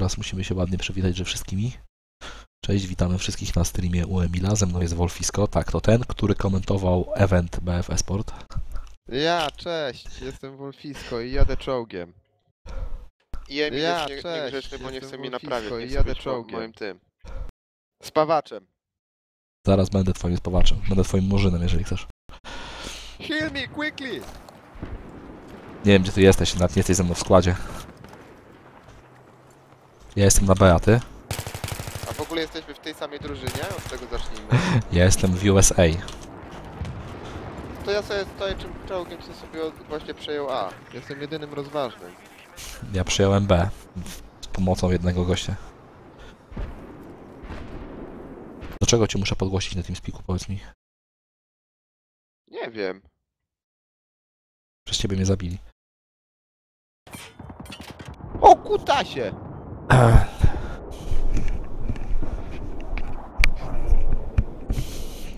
teraz musimy się ładnie przywitać ze wszystkimi. Cześć, witamy wszystkich na streamie u Emila. Ze mną jest Wolfisko. Tak, to ten, który komentował event BF Esport. Ja, cześć, jestem Wolfisko i jadę czołgiem. I Emil Ja, jest nie, niegrzeczny, bo nie chce mnie Wolfisko naprawiać, i nie jadę czołgiem. moim tym. Spawaczem. Zaraz będę twoim spowaczem. Będę twoim murzynem, jeżeli chcesz. Heal me quickly! Nie wiem, gdzie ty jesteś, nawet nie jesteś ze mną w składzie. Ja jestem na B, a w ogóle jesteśmy w tej samej drużynie? Od tego zacznijmy. Ja jestem w USA. To ja sobie stoję czym czołgiem, co sobie od- właśnie przejął A. Jestem jedynym rozważnym. Ja przyjąłem B. Z pomocą jednego gościa. Do czego cię muszę podgłosić na tym spiku, powiedz mi? Nie wiem. Przez ciebie mnie zabili. O kutasie!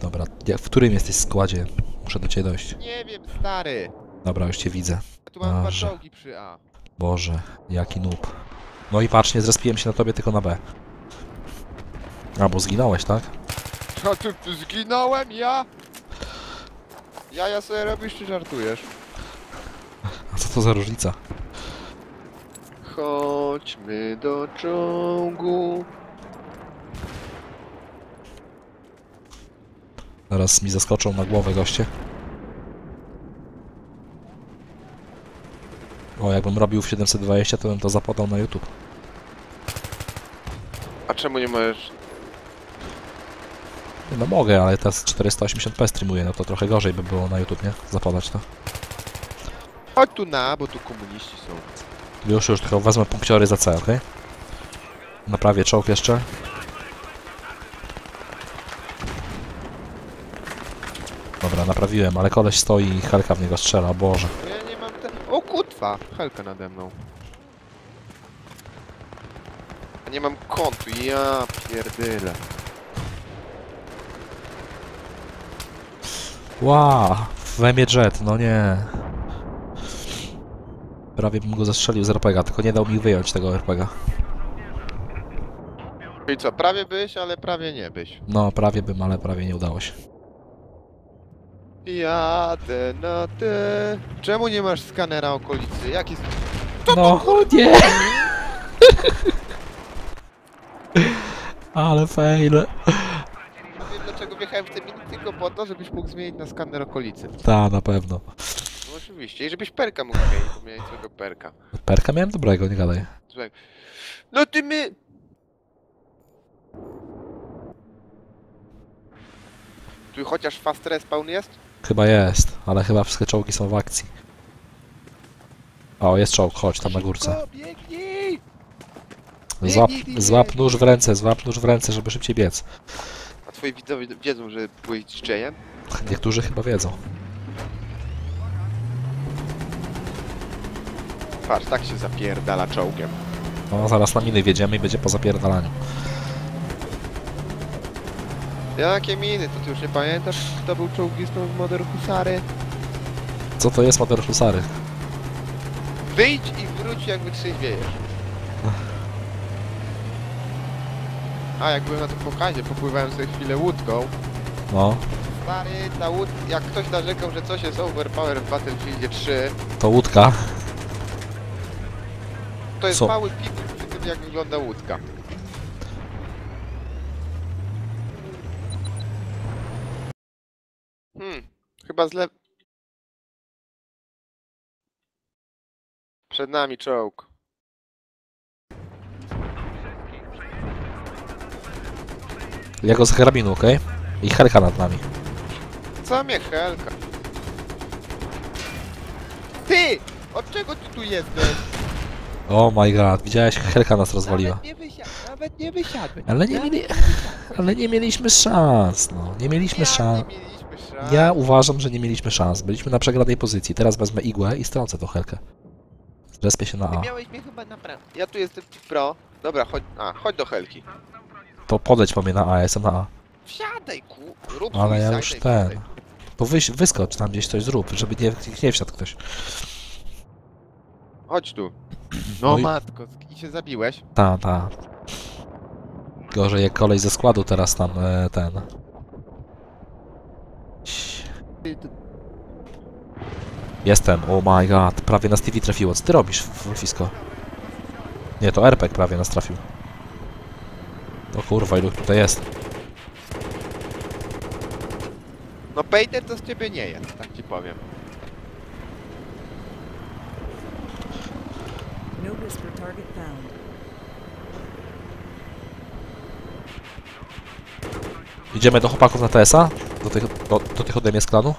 Dobra, ja- w którym jesteś składzie? Muszę do ciebie dojść. Nie wiem, stary! Dobra, już cię widzę. Ja tu mam dwa Boże. czołgi przy A. Boże, jaki noob. No i patrz, nie zrespiłem się na tobie, tylko na B. A, bo zginąłeś, tak? Co ty, ty zginąłem, ja? Ja, ja sobie robisz czy żartujesz? A co to za różnica? Chodźmy do czołgu. Zaraz mi zaskoczą na głowę goście. O, jakbym robił w 720, to bym to zapodał na YouTube. A czemu nie możesz? Nie, No mogę, ale teraz 480p streamuję, no to trochę gorzej by było na YouTube, nie? Zapodać to. Chodź tu na, bo tu komuniści są. Już, już, tylko wezmę punkciory za C, okej? Naprawię czołg jeszcze. Dobra, naprawiłem, ale koleś stoi i Helka w niego strzela, Boże. Bo Ja nie mam te... O kutwa! Helka nade mną. A nie mam kontu, ja pierdyle. Ła, we mnie jet, no nie. Prawie bym go zastrzelił z RPG, tylko nie dał mi wyjąć tego RPG. Czyli co, prawie byś, ale prawie nie byś. No, prawie bym, ale prawie nie udało się. Jadę na te... Czemu nie masz skanera okolicy? Jaki... s- No, nie! Ale fail. Nie wiem dlaczego wjechałem w te miny tylko po to, żebyś mógł zmienić na skaner okolicy. Ta, na pewno. Oczywiście. I żebyś perka mógł zmienić, bo miałeś swojego perka. Perka miałem dobrego, nie gadaj. Słuchaj. No ty my... Tu chociaż fast respawn jest? Chyba jest, ale chyba wszystkie czołgi są w akcji. O, jest czołg, chodź tam na górce. Biegnij! Złap, złap nóż w ręce, złap nóż w ręce, żeby szybciej biec. A twoi widzowie wiedzą, że byłeś DJ-em? Niektórzy chyba wiedzą. Patrz, tak się zapierdala czołgiem. No, zaraz na miny wjedziemy i będzie po zapierdalaniu. Jakie miny? To ty już nie pamiętasz, kto był czołgistą w Modern Husary? Co to jest motor husary? Wyjdź i wróć jak wytrzeźwiejesz. A, jak byłem na tym pokazie, popływałem sobie chwilę łódką. No, Stary, ta łód... jak ktoś narzekał, że coś jest overpower w Battlefieldzie 3, to łódka. To jest Co? mały przy tym, jak wygląda łódka. Hmm, chyba zle... Przed nami czołg. Ja go z karabinu, okej? I helka nad nami. Co mnie helka? Ty! Od czego ty tu jesteś? Oh my god, widziałeś? Helka nas rozwaliła. Nawet nie wysiadłeś, nawet nie wysiadłeś. Ale nie, mieli, ale nie mieliśmy szans, no. Nie mieliśmy szans. Ja uważam, że nie mieliśmy szans. Byliśmy na przegranej pozycji. Teraz wezmę igłę i strącę tą helkę. Zrespię się na Ty A. miałeś mnie chyba naprawdę. Ja tu jestem pro. Dobra, chodź, a, chodź do helki. To podejdź po mnie na A, ja jestem na A. Wsiadaj, ku... Rób Ale ja już ten. To wyś, wyskocz tam gdzieś coś zrób, żeby nie, nie wsiadł ktoś. Chodź tu. No i- matko, i się zabiłeś? Ta, ta. Gorzej jak kolej ze składu teraz tam e, ten. Jestem, oh my god, prawie nas TV trafiło. Co ty robisz, Wolfisko? Nie, to RPG prawie nas trafił. O kurwa, ilu tutaj jest. No Peter to z ciebie nie jest, tak ci powiem. No whisper target found. Idziemy do chłopaków na TS-a? Do tych, do, do tych ode mnie z klanu?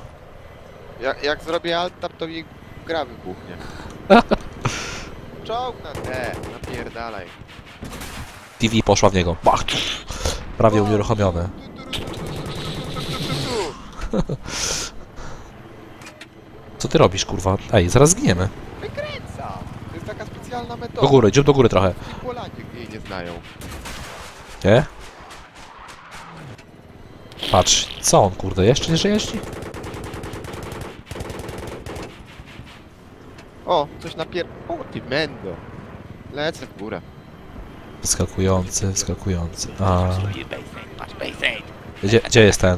Jak, jak zrobię alt tab, to mi gra wybuchnie. Czołg na T, napierdalaj. TV poszła w niego. Bach! Prawie unieruchomione. Co ty robisz, kurwa? Ej, zaraz zginiemy. Wykręca! To jest taka specjalna metoda. Do góry, idziemy do góry trochę. I Polacy jej nie znają. Nie? Patrz, co on, kurde, jeszcze nie jeździ? O, coś napier... O, ty mendo. Lecę w górę. Wskakujący, wskakujący. A, gdzie, gdzie jest ten?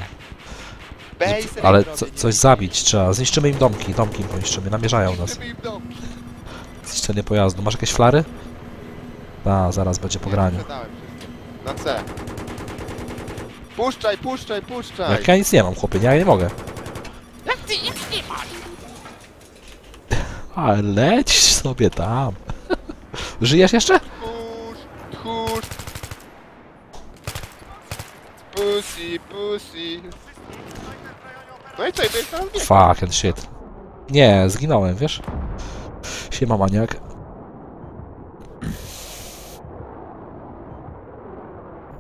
Base Ale co, coś zabić trzeba. Zniszczymy im domki, domki im poniszczymy, namierzają nas. Zniszczymy im domki. Zniszczenie pojazdu. Masz jakieś flary? A, zaraz będzie po graniu. Sprzedałem wszystkie. Na C. Puszczaj, puszczaj, puszczaj. Jak ja nic nie mam, chłopie, nie, ja nie mogę. Jak ty, jak ty masz? Ale leć sobie tam. Żyjesz jeszcze? Tchórz, tchórz. Pussy, pussy. No i co, i to jest teraz bieg. Fuck and shit. Nie, zginąłem, wiesz? Siema maniak.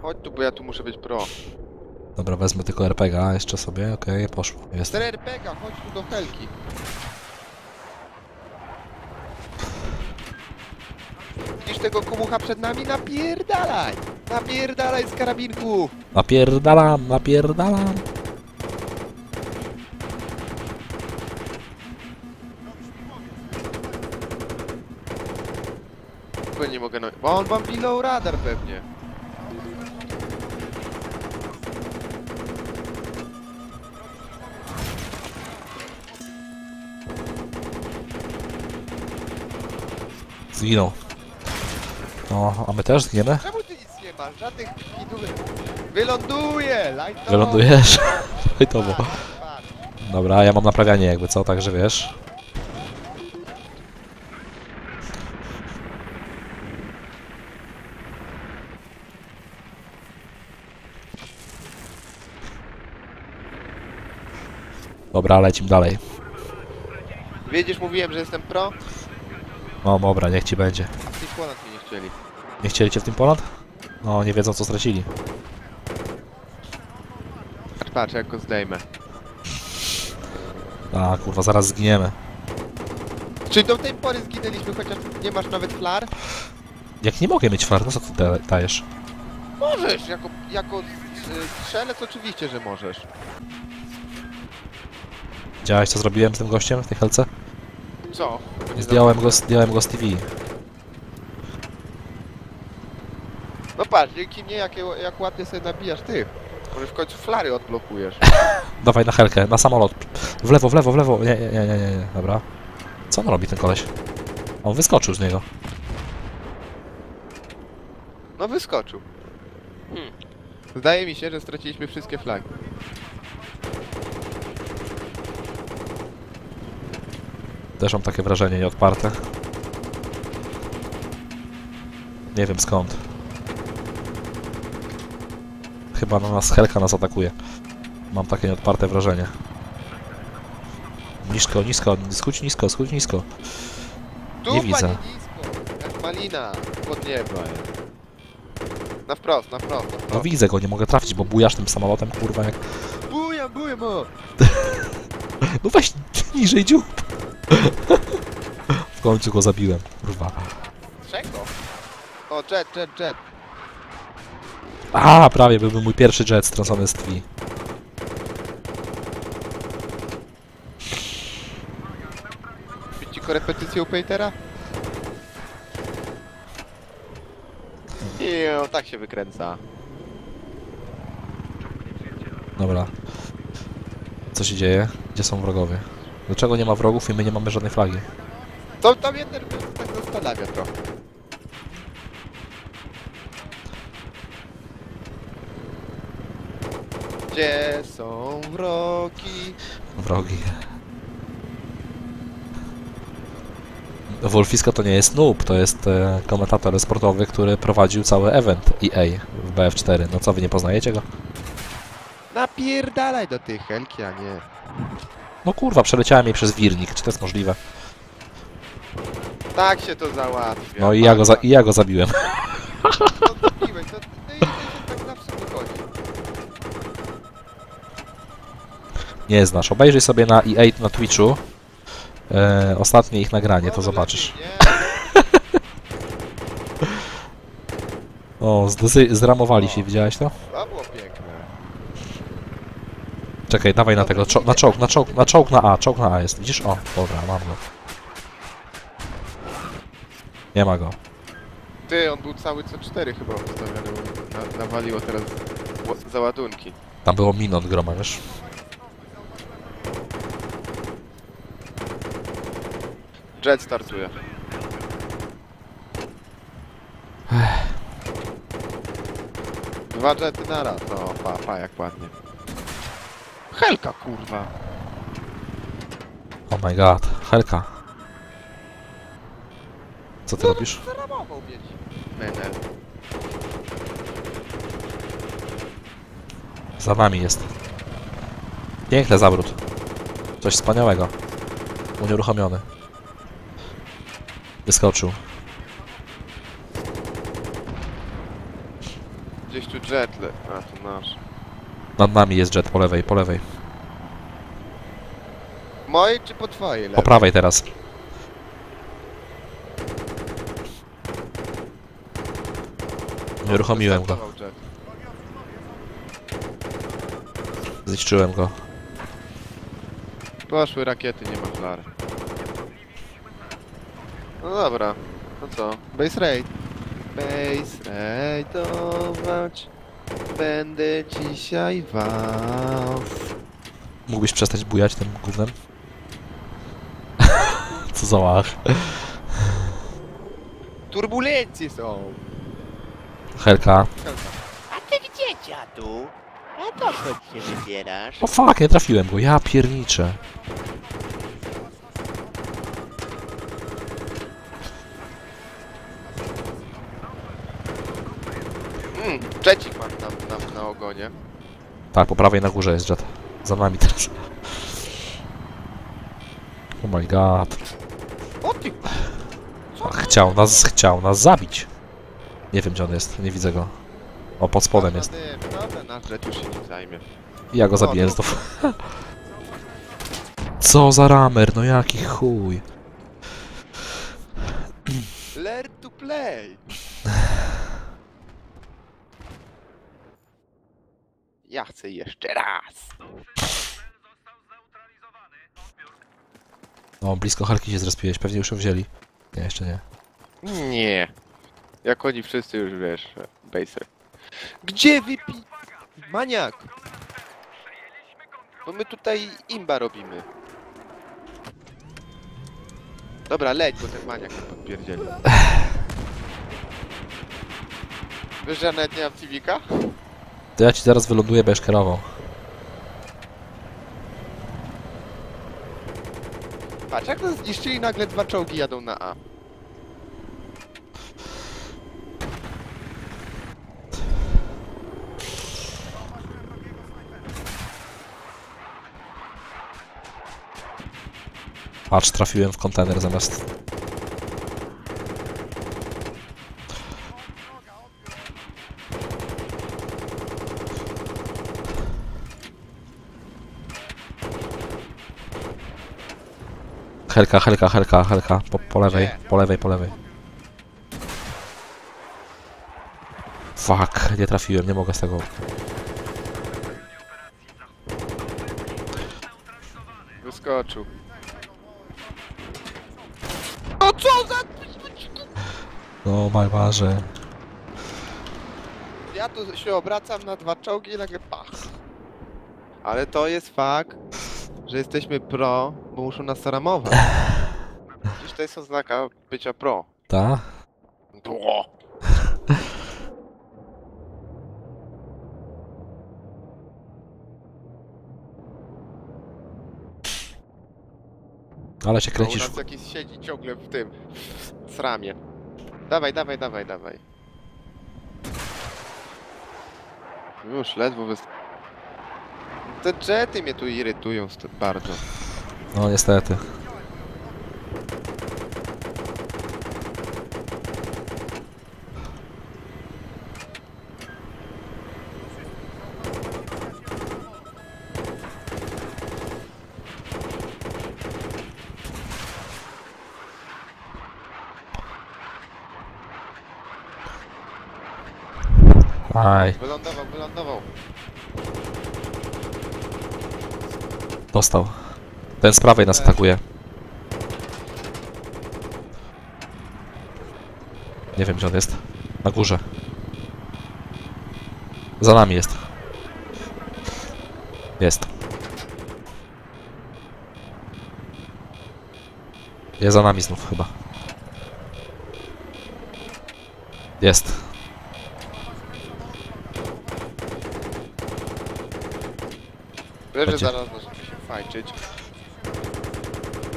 Chodź tu, bo ja tu muszę być pro. Dobra, wezmę tylko RPG, jeszcze sobie, okej, poszło. Jest. 4 RPGa, chodź tu do Helki. Widzisz tego komucha przed nami? Napierdalaj! Napierdalaj z karabinku! Napierdalam, napierdalam. Mogę no... Bo on wam below radar pewnie. Zginął. No, a my też zginiemy? Czemu ty nic nie masz? Żadnych idulek. Wyląduje! Light Wylądujesz? Patrz. Dobra, ja mam naprawianie jakby co, także wiesz. Dobra, lecimy dalej. Wiedziesz, mówiłem, że jestem pro? No dobra, niech ci będzie. A ty ponad mnie nie chcieli. Nie chcieli cię w tym Poland? No, nie wiedzą co stracili. Patrz, patrz, jak go zdejmę. A, kurwa, zaraz zginiemy. Czyli do tej pory zginęliśmy, chociaż nie masz nawet flar? Jak nie mogę mieć flar, no co ty da- dajesz? Możesz, jako, jako y, strzelec oczywiście, że możesz. Widziałeś co zrobiłem z tym gościem w tej helce? Co? Nie Zdjąłem go, zdjąłem go z TV. No patrz, dzięki mnie jak, jak ładnie sobie nabijasz tych. Może w końcu flary odblokujesz. Dawaj na helkę, na samolot. W lewo, w lewo, w lewo. Nie, nie, nie, nie, nie. dobra. Co on robi ten koleś? On wyskoczył z niego. No wyskoczył. Hmm. Zdaje mi się, że straciliśmy wszystkie flagi. Też mam takie wrażenie nieodparte. Nie wiem skąd. Chyba na nas helka nas atakuje. Mam takie nieodparte wrażenie. Nisko, nisko, skóć nisko, skóć nisko. Tu Nie widzę. nisko! Jak malina pod nieba. Na wprost, na wprost, na No wprost. widzę go, nie mogę trafić, bo bujasz tym samolotem, kurwa, jak... Buja, buja, mo! No weź niżej dziób! W końcu go zabiłem, kurwa. Czego? O, jet, jet, jet. A, prawie byłby mój pierwszy jet stracony z twi. Czy korepetycję u Petera? Iu, tak się wykręca. Dobra. Co się dzieje? Gdzie są wrogowie? Dlaczego nie ma wrogów i my nie mamy żadnej flagi? To tam jeden tak zastanawia trochę. Gdzie są wrogi? Wrogi. Wolfisko to nie jest noob, to jest e, komentator sportowy, który prowadził cały event EA w BF4. No co, wy nie poznajecie go? Napierdalaj do tej helki, a nie. No kurwa, przeleciałem jej przez wirnik, czy to jest możliwe? Tak się to załatwia. No i ja go, za, i ja go zabiłem. No zabiłeś, to, to tak zawsze wychodzi. Nie znasz. Obejrzyj sobie na EA na Twitchu e, ostatnie ich nagranie, to No, zobaczysz. O, zramowali się, widziałeś to? Było piękne. Czekaj, dawaj na tego, czo- na czołg, na czołg, na czołg na A, czołg na A jest, widzisz? O, dobra, mam go. Nie ma go. Ty, on był cały C4 chyba ustawiony, bo na, nawaliło teraz załadunki. Tam było minut groma, wiesz? Jet startuje. Dwa jety na raz. O, pa, pa, jak ładnie. Helka, kurwa. Oh my god, Helka. Co ty robisz? Zaramował mieć. Menel. Za nami jest. Piękny zawrót. Coś wspaniałego. Unieruchomiony. Wyskoczył. Gdzieś tu jet le... A, to nasz. Nad nami jest jet, po lewej, po lewej. Moje czy po twojej Po prawej teraz. Unieruchomiłem go. Zniszczyłem go. Poszły rakiety, nie ma flary. No dobra, no co? Base raid. Base raidować. Będę dzisiaj was. Mógłbyś przestać bujać tym gównem? Co za łach. Turbulencje są. Helka. A ty gdzie, dziadu? A dokąd się wybierasz? O fuck, nie trafiłem go. Ja pierniczę. Mm, trzecik mam tam na, ogonie. Tak, po prawej na górze jest jet. Za nami teraz. Oh my god. O ty! Chciał nas, chciał nas zabić. Nie wiem gdzie on jest, nie widzę go. O, pod spodem jest. Dobra, nasz jet już się zajmie. Ja go zabiję znów. Co za ramer, no jaki chuj. Learn to play! Ja chcę jeszcze raz. No, blisko Helki się zrespiłeś, pewnie już ją wzięli. Nie, jeszcze nie. Nie. Jak oni wszyscy już wiesz, baser. Gdzie wypi... Maniak! Bo my tutaj imba robimy. Dobra, leć, bo ten maniak mnie podpierdzieli. Wiesz, że ja nawet nie mam? To ja ci zaraz wyląduję, będziesz kierował. Patrz, jak nas zniszczyli, nagle dwa czołgi jadą na A. Patrz, trafiłem w kontener zamiast... Helka, helka, helka, helka. Po, po lewej, po lewej, po lewej. Fuck, nie trafiłem, nie mogę z tego. Wyskoczył. No co za... No, majmarze. Ja tu się obracam na dwa czołgi i nagle pach. Ale to jest fakt, że jesteśmy pro, bo muszą nas ramować. Dziś to jest oznaka bycia pro. Ta? Pro. Ale się kręcisz. nas jakiś siedzi ciągle w tym, w sramie. Dawaj, dawaj, dawaj, dawaj. Już, ledwo wys... Te jety mnie tu irytują bardzo. No niestety. Aj, Wylądował, wylądował. Dostał. Ten z prawej nas atakuje. Nie wiem gdzie on jest. Na górze. Za nami jest. Jest. Jest za nami znów chyba. Jest. Że Chodźcie. zaraz fajczyć.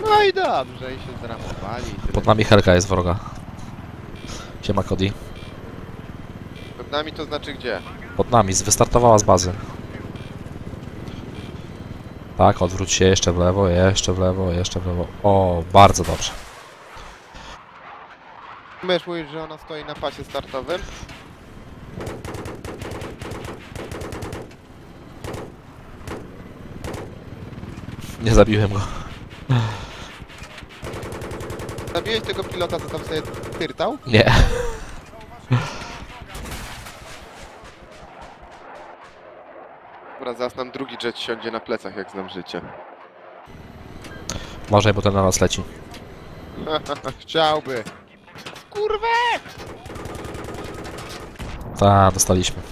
No i dobrze, i się zramowali. Pod nami Helka jest wroga. Siema Cody. Pod nami to znaczy gdzie? Pod nami, z- wystartowała z bazy. Tak, odwróć się jeszcze w lewo, jeszcze w lewo, jeszcze w lewo. O, bardzo dobrze. Mówić, że ona stoi na pasie startowym? Nie zabiłem go. Zabiłeś tego pilota, co tam sobie tyrtał? Nie. Dobra, zaraz nam drugi jet siądzie na plecach, jak znam życie. Może, bo ten na nas leci. Chciałby. Kurwę! Ta, dostaliśmy.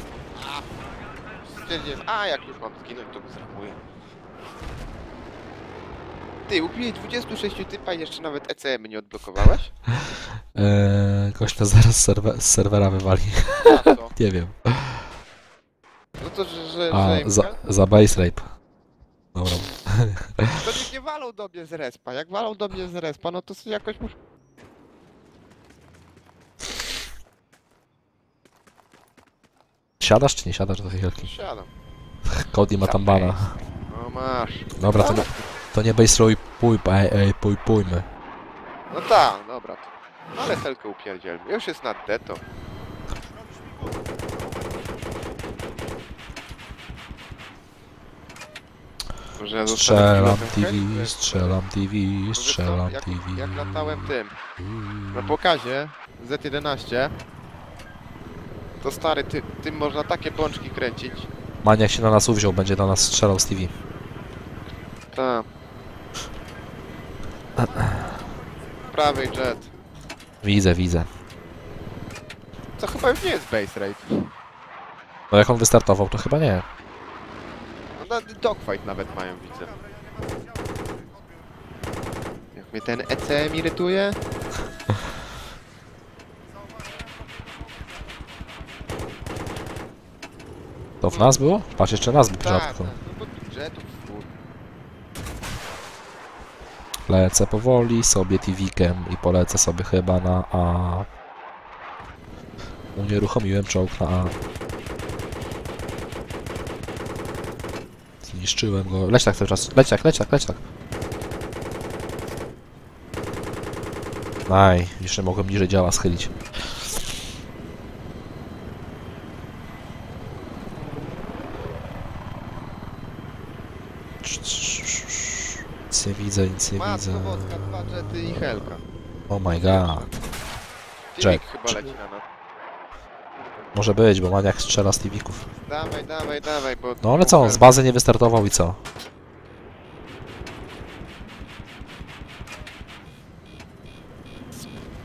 Stwierdziłem, a jak już mam zginąć, to go zramuję. Ty, ubiłeś 26 typa i jeszcze nawet ECM nie odblokowałeś? Eee, gość nas zaraz z, serwe z serwera wywali. A co? Nie wiem. No to, że... że, A, że im- za, za base rape. Dobra. To niech nie walą do mnie z respa. Jak walą do mnie z respa, no to sobie jakoś muszę... Siadasz czy nie siadasz do tej helki? Siadam. Cody ma tam bana. No masz. Dobra, to to nie base roy pój, ej, ej, pój, pójmy. No tak, dobra. No ale helkę upierdzielmy. Już jest nad deto. Może ja Strzelam TV, strzelam TV, co? strzelam jak, TV. Jak latałem tym na pokazie Z11 to stary, ty, tym można takie bączki kręcić. Maniak się na nas uwziął, będzie do nas strzelał z TV. Tak. Prawej jet. Widzę, widzę. Co chyba już nie jest base rate. No jak on wystartował, to chyba nie. No na dogfight nawet mają, widzę. Jak mnie ten ECM irytuje? To w nas było? Patrz, jeszcze nas był w Tak, środku. tak. No bo jetów kur... Lecę powoli sobie TV-kiem i polecę sobie chyba na A. Unieruchomiłem czołg na A. Zniszczyłem go. Leć tak cały czas. Leć tak, leć tak, leć tak. Aj, jeszcze mogłem niżej działa schylić. Nic nie widzę, nic nie widzę. Wodka, dwa jety i helka. Oh my god. Jack. chyba leci na nas. Może być, bo maniak strzela z tivików. Dawaj, dawaj, dawaj, bo... No ale co, on z bazy nie wystartował i co?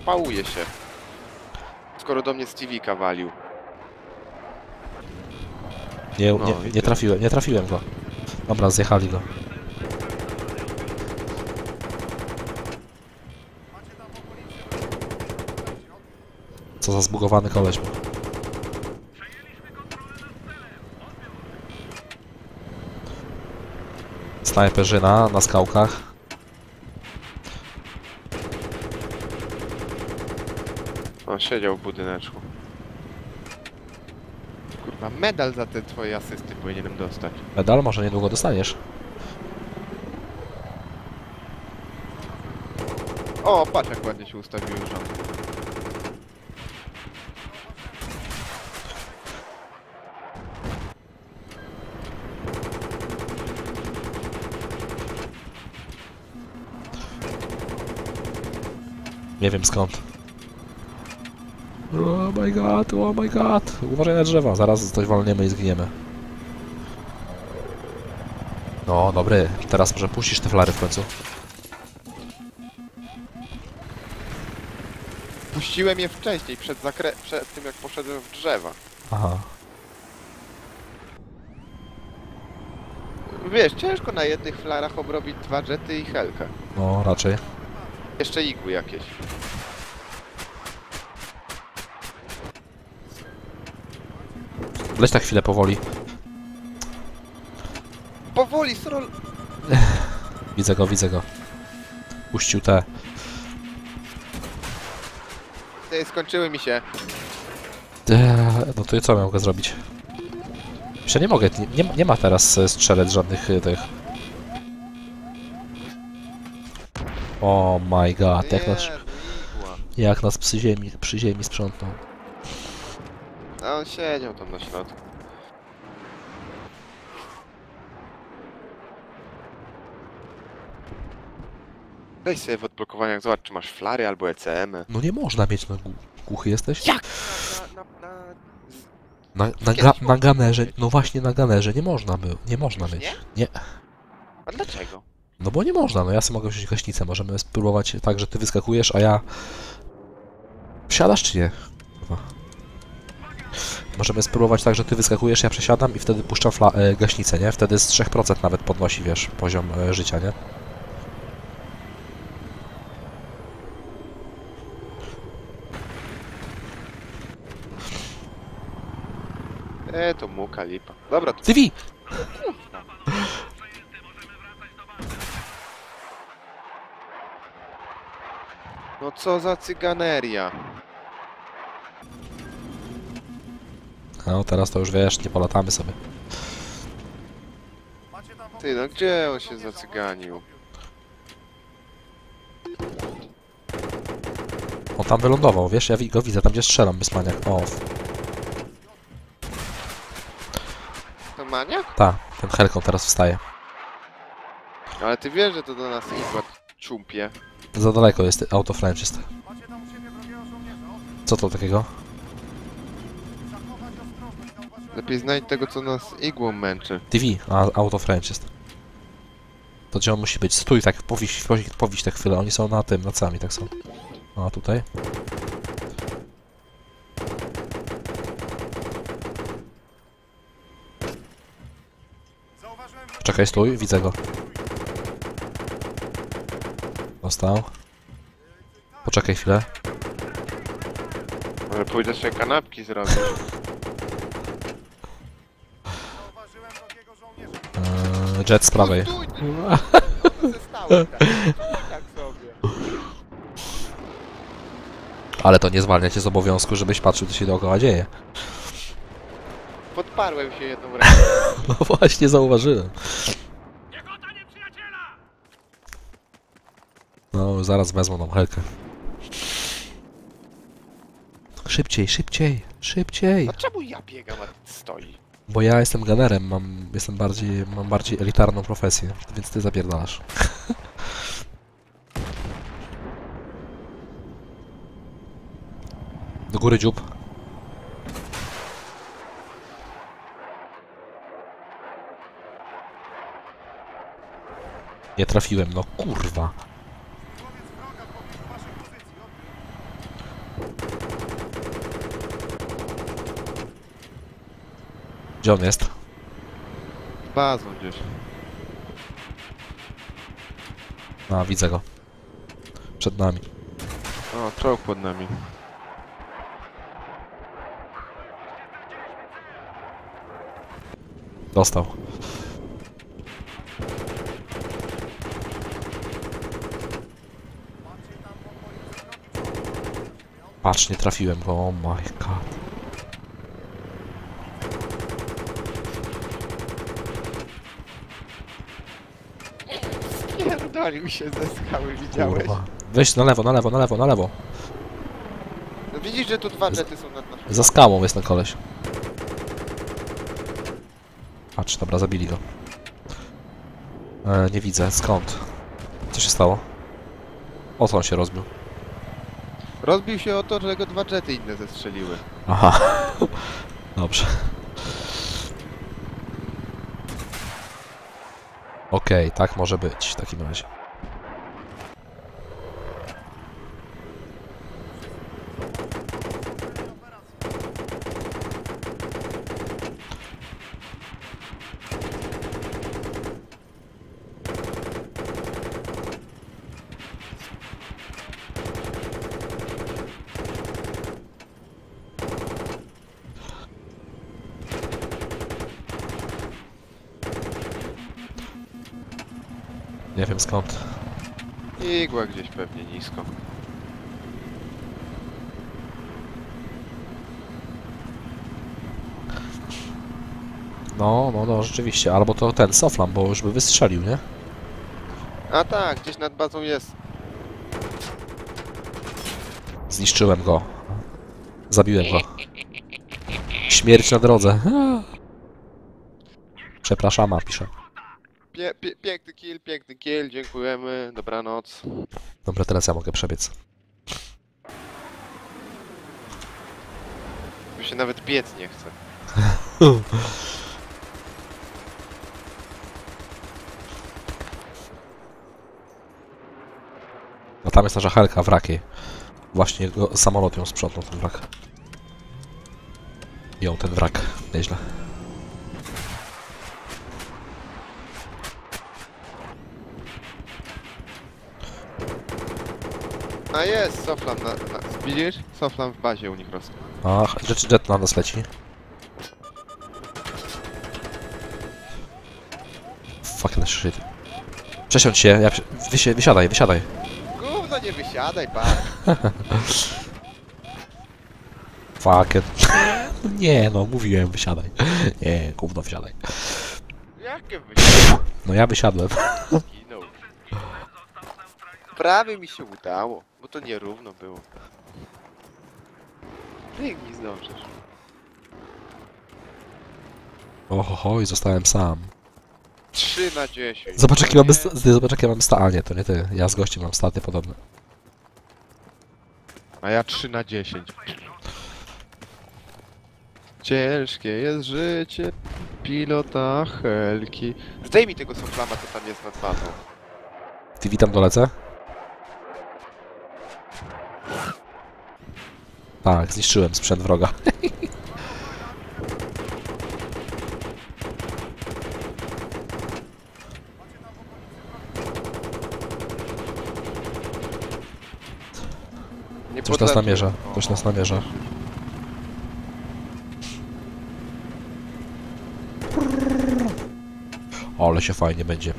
Pałuje się. Skoro do mnie Stevika walił. Nie, No, nie, nie trafiłem, nie trafiłem go. Dobra, zjechali go. Co za zbugowany koleś był. Snajperzyna na skałkach. On siedział w budyneczku. Kurwa, medal za te twoje asysty powinienem dostać. Medal może niedługo dostaniesz. O, patrz jak ładnie się ustawiły rządy. Nie wiem skąd. Oh my god, oh my god. Uważaj na drzewa, zaraz coś walniemy i zginiemy. No, dobry. Teraz może puścisz te flary w końcu. Puściłem je wcześniej, przed, przed tym jak poszedłem w drzewa. Aha. Wiesz, ciężko na jednych flarach obrobić dwa jety i helkę. No, raczej. Jeszcze igły jakieś. Leć na chwilę powoli. Powoli, strol... Widzę go, widzę go. Puścił te. Ty, skończyły mi się. No to i co miał go zrobić? Jeszcze nie mogę, nie, nie, ma teraz strzelec żadnych e, tych. Oh my god, jak nas, jak nas przy ziemi, przy ziemi sprzątnął. A on siedział tam na środku. Weź sobie w odblokowaniach, zobacz czy masz flary albo ECM. -y. No nie można mieć, no gł- głuchy jesteś? Jak? Na, na, na, Na, na, ga, na ganerze, no właśnie na ganerze nie można by, nie można Już mieć. nie? Nie. A dlaczego? No bo nie można, no ja sobie mogę wziąć gaśnicę, możemy spróbować tak, że ty wyskakujesz, a ja... Wsiadasz czy nie? Kurwa. Możemy spróbować tak, że ty wyskakujesz, ja przesiadam i wtedy puszczam e, gaśnicę, nie? Wtedy z 3% nawet podnosi, wiesz, poziom e, życia, nie? E, to muka lipa. Dobra, to TV! No co za cyganeria. No teraz to już wiesz, nie polatamy sobie. Ty, no gdzie on się zacyganił? On tam wylądował, wiesz, ja go widzę, tam gdzie strzelam, wysmaniak. O, To maniak? ta, ten helką teraz wstaje. Ale ty wiesz, że to do nas igła czumpie. Za daleko jest auto jest. Co to takiego? Lepiej znajdź tego, co nas igłą męczy. TV, a auto jest. To gdzie on musi być? Stój tak, powiś, powiś, powiś te chwilę, oni są na tym, na cami tak są. A tutaj? Czekaj, stój, widzę go. Dostał. Poczekaj chwilę. Ale pójdę sobie kanapki zrobić. Eee, jet z prawej. Stój, ty! Co się stało, tak? Tak sobie. Ale to nie zwalnia cię z obowiązku, żebyś patrzył, co się dookoła dzieje. Podparłem się jedną ręką. No właśnie, zauważyłem. Zaraz wezmą nam helkę. Szybciej, szybciej, szybciej! A czemu ja biegam, a ty stoi? Bo ja jestem ganerem, mam, jestem bardziej, mam bardziej elitarną profesję, więc ty zapierdalasz. Do góry dziób. Nie trafiłem, no kurwa. Gdzie on jest? bazą gdzieś. A, widzę go. Przed nami. O, czołg pod nami. Dostał. Patrz, nie trafiłem go. Oh my god. Pierdolił się ze skały, widziałeś? Kurwa. Weź na lewo, na lewo, na lewo, na lewo. No widzisz, że tu dwa jety są nad naszą... Za skałą jest ten koleś. Patrz, dobra, zabili go. E, nie widzę, skąd? Co się stało? O co on się rozbił? Rozbił się o to, że go dwa jety inne zestrzeliły. Aha. Dobrze. Okej, tak może być w takim razie. Nie wiem skąd. Igła gdzieś pewnie nisko. No, no, no, rzeczywiście. Albo to ten Soflam, bo już by wystrzelił, nie? A tak, gdzieś nad bazą jest. Zniszczyłem go. Zabiłem go. Śmierć na drodze. Przepraszam, pisze. Piękny kill, dziękujemy, dobranoc. Dobra, teraz ja mogę przebiec. Mi się nawet biec nie chce. A tam jest nasza helka, wraki. Właśnie go, samolot ją sprzątnął, ten wrak. Ją ten wrak. Nieźle. A jest, Soflam na, na... Widzisz? Soflam w bazie u nich rosł. Ach, jet, jet na nas leci. Fucking shit. Przesiądź się, ja... przy- Wysi wysiadaj, wysiadaj. Gówno nie wysiadaj, pa! Fucking... Nie no, mówiłem, wysiadaj. Nie, gówno, wysiadaj. Jakie wysiadaj? No ja wysiadłem. Prawie mi się udało, bo to nierówno było. Jak mi zdążysz? Oho, i zostałem sam. 3 na 10. Zobacz jakie No mamy... sta- Ty, zobacz jakie mamy sta... A nie, to nie ty. Ja z gościem mam staty podobne. A ja 3 na 10. Ciężkie jest życie pilota Helki. Zdejmij tego soflama, co tam jest nad bazą. Ty witam dolecę? Tak, zniszczyłem sprzęt wroga. Nie Ktoś nas namierza, ktoś nas namierza. O, ale się fajnie będzie.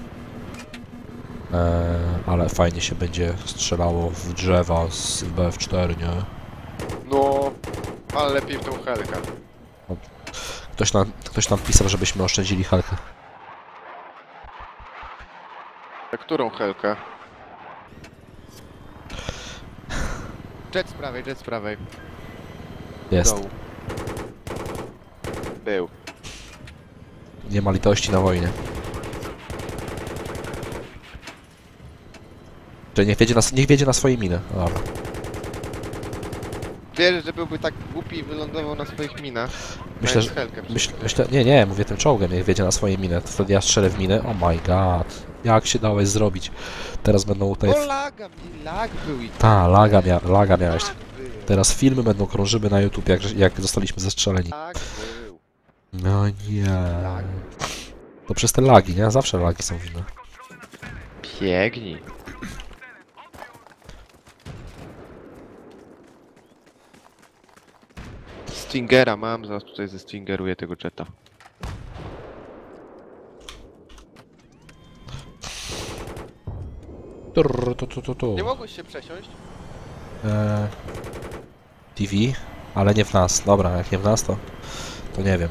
Eee, ale fajnie się będzie strzelało w drzewa z BF4, nie? Ale lepiej w tą Helkę. Ktoś nam, ktoś nam pisał, żebyśmy oszczędzili halkę. A którą Helkę? Jet z prawej, jet z prawej. Jest. Dołu. Był. Nie ma litości na wojnie. Że niech wiedzie na, niech wiedzie na swoje miny. Dobra. Wiesz, że byłby tak głupi i wylądował na swoich minach. Myślę, że- Helkę Myśl, myślę, nie, nie, mówię tym czołgiem, niech wiedzie na swoje miny. To Wtedy ja strzelę w minę. Oh my god. Jak się dałeś zrobić? Teraz będą tutaj... O laga lag był i Ta, laga, mia laga miałeś. Teraz filmy będą krążyły na YouTube, jak, jak zostaliśmy zestrzeleni. No nie. Tak. To przez te lagi, nie? Zawsze lagi są winne. Biegnij. Stingera mam, zaraz tutaj ze Stingeruję tego jetta. Turr, tu, tu, tu, tu. Nie mogłeś się przesiąść? Eee, TV, ale nie w nas. Dobra, jak nie w nas, to, to nie wiem.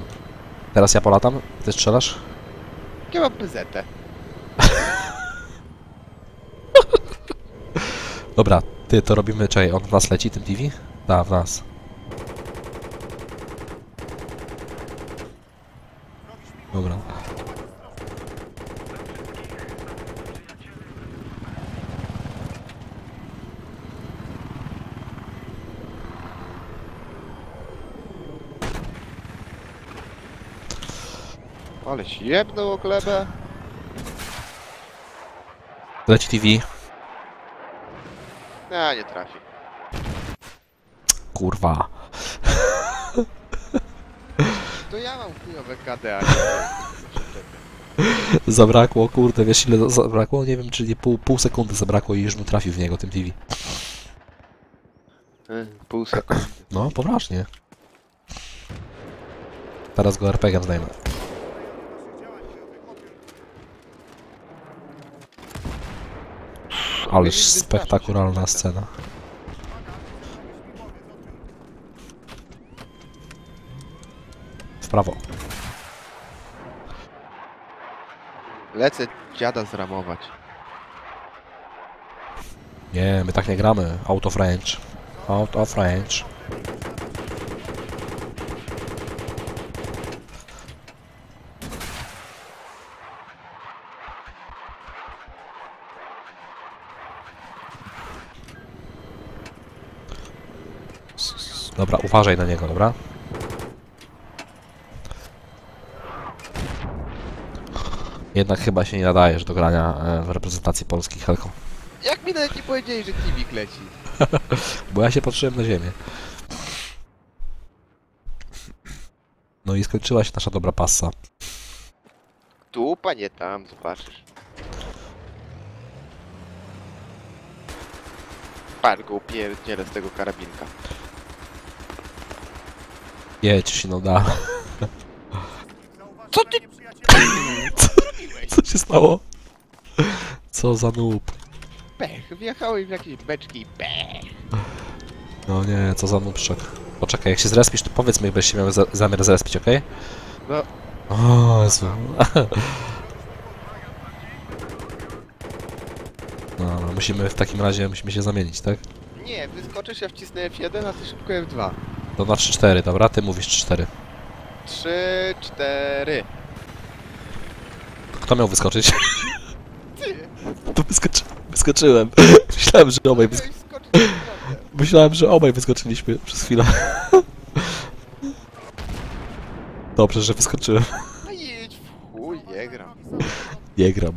Teraz ja polatam? Ty strzelasz? Ja mam PZ. Dobra, ty to robimy, czekaj, on w nas leci, tym TV? Tak, w nas. Dobra. Ale się jebnął o glebę. Leci TV. A, nie trafi. Kurwa. To ja mam chujowe KD, a nie ty. Zabrakło, kurde, wiesz ile zabrakło? Nie wiem, czy nie pół, pół sekundy zabrakło i już bym trafił w niego tym TV. E, Pół sekundy. No, poważnie. Teraz go RPG-em zdejmę. Ależ spektakularna scena. Prawo. Lecę dziada zramować. Nie, my tak nie gramy. Of range. S- s- Dobra, uważaj na niego, dobra? Jednak chyba się nie nadajesz do grania e, w reprezentacji Polski Helką. Jak mi nawet nie powiedzieli, że Kivik leci? Bo ja się patrzyłem na ziemię. No i skończyła się nasza dobra passa. Tu, panie, tam, zobaczysz. Par go upierdzielę z tego karabinka. Jedź, Shinoda. Co ty? Co się stało? Co za noob. Pech, wjechały w jakieś beczki pech. No nie, co za noobszczak. Poczekaj, jak się zrespisz, to powiedz mi, jakbyś się miał za zamiar zrespić, okej? No. O, Jezu. No, no, musimy w takim razie, musimy się zamienić, tak? Nie, wyskoczysz, ja wcisnę F1, a ty szybko F2. To na 3-4, dobra? Ty mówisz 3-4. 3, 4. Kto miał wyskoczyć? Ty! To wyskoczy... wyskoczyłem. Myślałem, że obaj wysk... Myślałem, że obaj wyskoczyliśmy przez chwilę. Dobrze, że wyskoczyłem. No jedź w chuj, nie gram. Nie gram.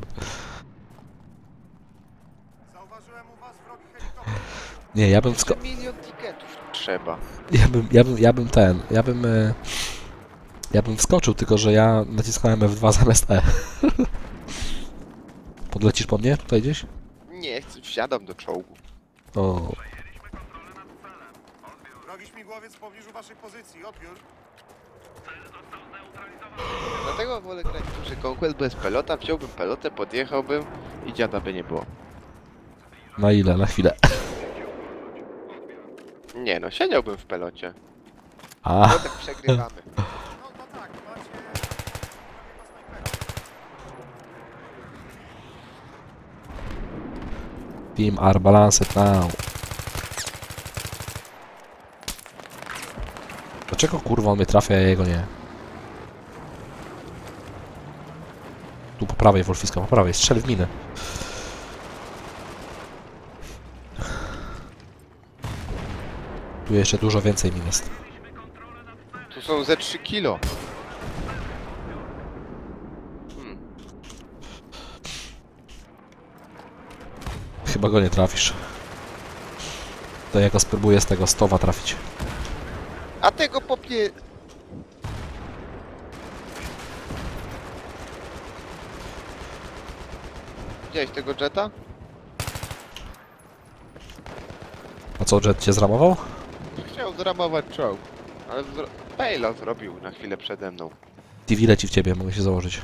Nie, ja bym wsko... Jeszcze milion tiketów trzeba. Ja bym, ja bym, ja bym ten... Ja bym... E... Ja bym wskoczył, tylko że ja naciskałem F2 zamiast E. Podlecisz po mnie tutaj gdzieś? Nie, chcę, wsiadam do czołgu. O, Wrogi śmigłowiec w pobliżu waszej pozycji. Odbiór. Dlatego wolę grać w duży bez pelota, wziąłbym pelotę, podjechałbym i dziada by nie było. na ile? Na chwilę. Nie no, siedziałbym w pelocie. A, Potem przegrywamy. No, no tak, macie... team are balanced now. Dlaczego kurwa on mnie trafia, a ja jego nie? Tu po prawej, Wolfiska, po prawej, strzel w minę. Tu jeszcze dużo więcej min jest. Tu są ze 3 kilo. Chyba go nie trafisz. To ja go spróbuję z tego stowa trafić. A tego popnie... Widziałeś tego jeta? A co, Jet cię zramował? Chciał zramować czołg. Ale zro... zrobił na chwilę przede mną. TV leci w ciebie, mogę się założyć.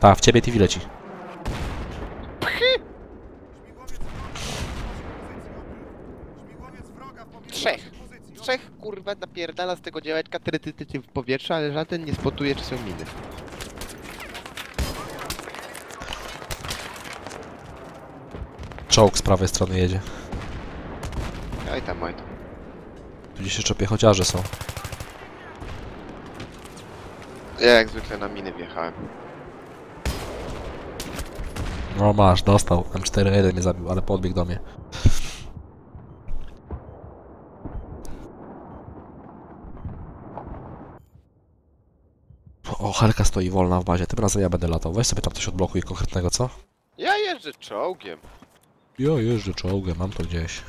Tak, w ciebie TV leci. Śmigłowiec wroga w pobliżu Trzech. waszej pozycji. Trzech kurwa napierdala z tego działeczka trytytyty w powietrze, ale żaden nie spotuje czy są miny. Czołg z prawej strony jedzie. Oj tam, oj tam. Tu gdzieś jeszcze piechociarze są. Ja jak zwykle na miny wjechałem. No masz, dostał. M41 mnie zabił, ale podbiegł do mnie. O, Helka stoi wolna w bazie. Tym razem ja będę latał. Weź sobie tam coś odblokuj konkretnego, co? Ja jeżdżę czołgiem. Ja jeżdżę czołgiem, mam to gdzieś.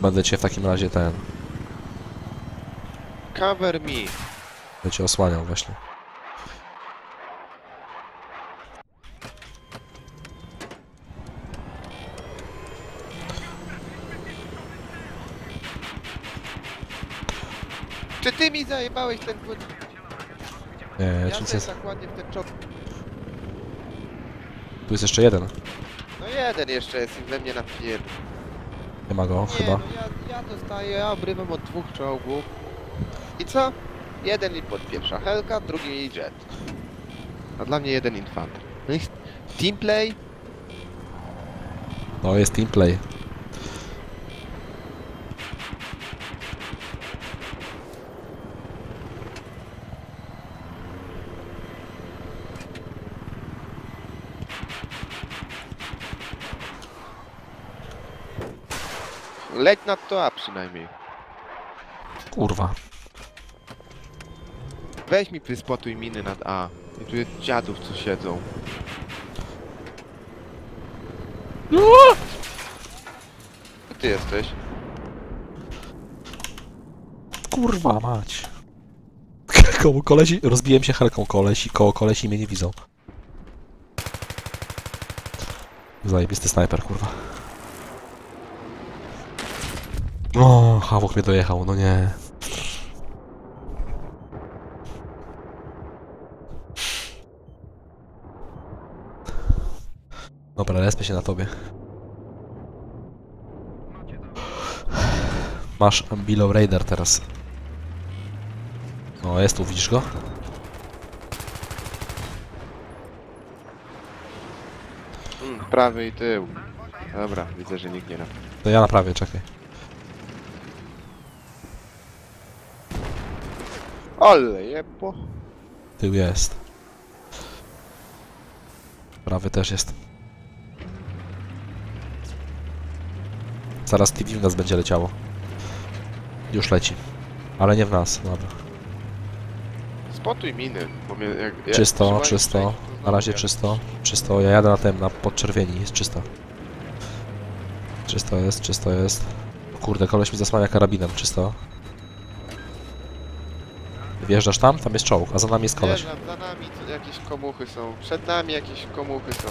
Będę cię w takim razie ten... Cover me. Będę cię osłaniał właśnie. Czy ty mi zajebałeś ten płyn? Nie, Ja nic jest... tak ładnie w ten czołg. Tu jest jeszcze jeden. No jeden jeszcze jest i we mnie napierd... Nie ma go, Nie, chyba. no ja, ja dostaję, ja obrywam od dwóch czołgów. I co? Jeden mi podpieprza Helka, drugi mi jet. A dla mnie jeden infantry. No i teamplay? No, jest teamplay. Leć nad to A przynajmniej. Kurwa. Weź mi wyspotuj miny nad A. I tu jest dziadów co siedzą. Gdzie ty jesteś? Kurwa mać. Koło kolesi... Rozbiłem się helką kolesi, koło kolesi mnie nie widzą. Zajebisty snajper, kurwa. O, Hawok mnie dojechał, no nie. Dobra, respię się na tobie. Masz Below Raider teraz. O, jest tu, widzisz go? Prawy i tył. Dobra, widzę, że nikt nie na. To ja naprawię, czekaj. Ole, jebo. Tył jest. Prawy też jest. Zaraz TV w nas będzie leciało. Już leci. Ale nie w nas, dobra. Spotuj miny. Bo mnie, jak, jak Czysto, czysto. przejść, Na razie ja- czysto. Czysto. Ja jadę na tym, na podczerwieni. Jest czysto. Czysto jest, czysto jest. O Kurde, koleś mi zasłania karabinem. Czysto. Wjeżdżasz tam? Tam jest czołg, a za nami jest koleś. Wjeżdżam, za nami jakieś komuchy są. Przed nami jakieś komuchy są.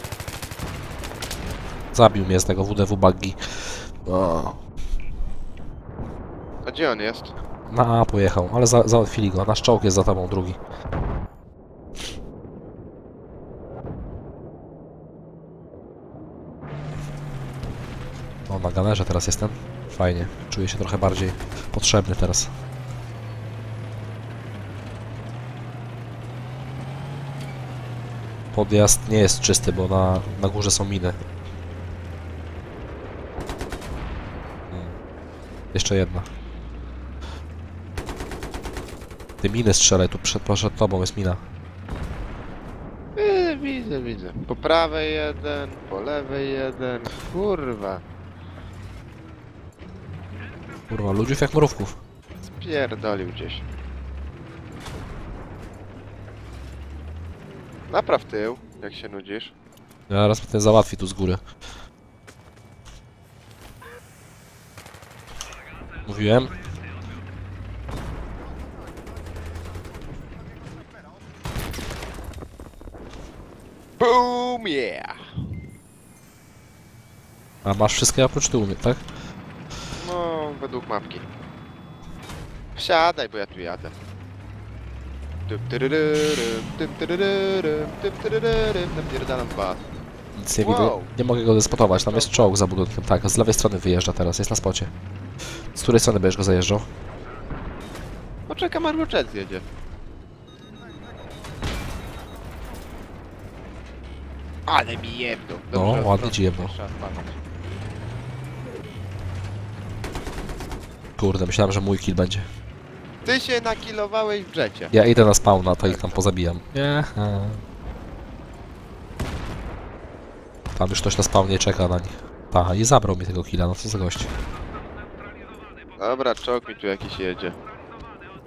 Zabił mnie z tego WDW buggy. O. A gdzie on jest? Na A pojechał, ale za, załatwili go. Nasz czołg jest za tobą, drugi. O, na galerze teraz jestem. Fajnie. Czuję się trochę bardziej potrzebny teraz. Podjazd nie jest czysty, bo na, na górze są miny. Hmm. Jeszcze jedna. Ty miny strzelaj, tu przed, przed tobą jest mina. Yy, widzę, widzę. Po prawej jeden, po lewej jeden. Kurwa. Kurwa, ludziów jak mrówków. Spierdolił gdzieś. Napraw tył, jak się nudzisz. Ja raz ten załatwi tu z góry. Mówiłem? Boom, yeah! A masz wszystkie oprócz tyłu, tak? No, według mapki. Wsiadaj, bo ja tu jadę. Tym, tyryryrym, tym, tyryryrym, tym, tyryryrym, napierdalam w. Nic nie Wow. widzę. Nie mogę go despotować. Tam jest czołg za budynkiem. Tak, z lewej strony wyjeżdża teraz. Jest na spocie. Z której strony będziesz go zajeżdżał? Poczekam, aż Roczec jedzie. Ale mi jedno. No, ładnie ci jebnął. Kurde, myślałem, że mój kill będzie. Ty się nakilowałeś w rzecie. Ja idę na spawna, to ich tam pozabijam. Nie. Tam już ktoś na spawnie czeka na nich. Ta, i zabrał mi tego killa, no co za gość. Dobra, czołg mi tu jakiś jedzie.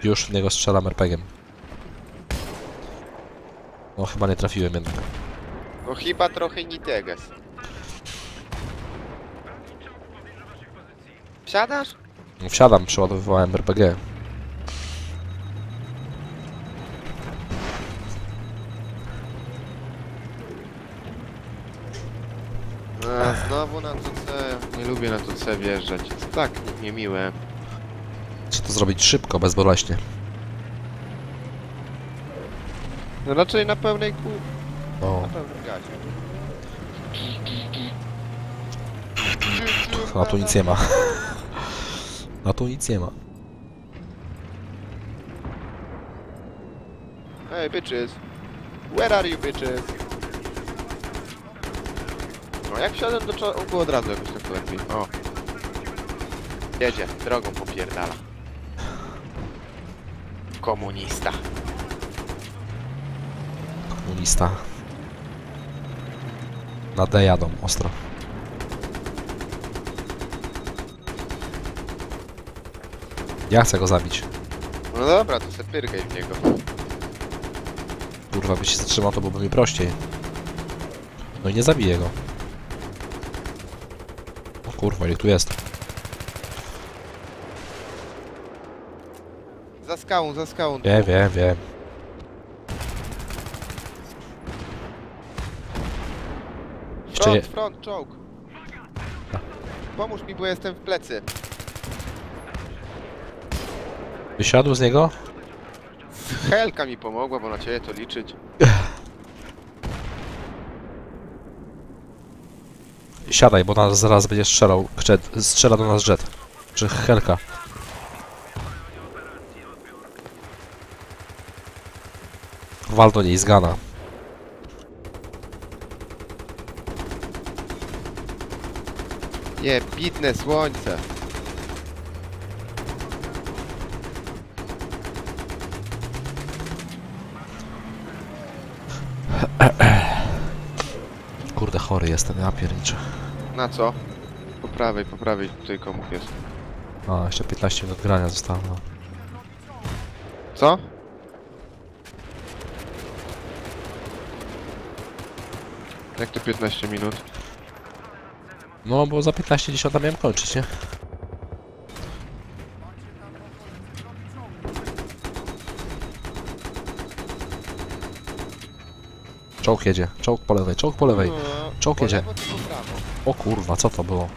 Już w niego strzelam RPG-iem. No chyba nie trafiłem jednak. No chyba trochę nie teges. Wsiadasz? Wsiadam, przeładowywałem RPG. A, znowu na to C. Nie lubię na to C wjeżdżać. Jest tak niemiłe. Trzeba to zrobić szybko, bezboleśnie. No raczej na pełnej kół. No, Na pełnym gazie. a tu nic nie ma. A tu nic nie ma. Hey bitches. Where are you bitches? No jak wsiadłem do czołgu od razu jakoś tak lepiej. O. Jedzie, drogą popierdala. Komunista. Komunista. Na D jadą, ostro. Ja chcę go zabić. No dobra, to se pyrgaj w niego. Kurwa, by się zatrzymał, to byłoby mi prościej. No i nie zabiję go. Kurwa, ile tu jest? Za skałą, za skałą. Wiem, wiem, wiem. Jeszcze je... Front, front, czołg. Pomóż mi, bo jestem w plecy. Wysiadł z niego? Helka mi pomogła, bo na ciebie to liczyć. Siadaj, bo nas zaraz będzie strzelał. Strzela do nas jet. Czy Helka. Wal do niej, zgana. Nie, bitne słońce. Kurde, chory jestem, ja pierniczę. Na co? Po prawej, po prawej tutaj komuch jest. A, jeszcze 15 minut grania zostało. No. Co? Jak to 15 minut? no, bo za 15 10 miałem kończyć, nie? Czołg jedzie, czołg po lewej, czołg po lewej. Czołg jedzie. O kurwa, co to było?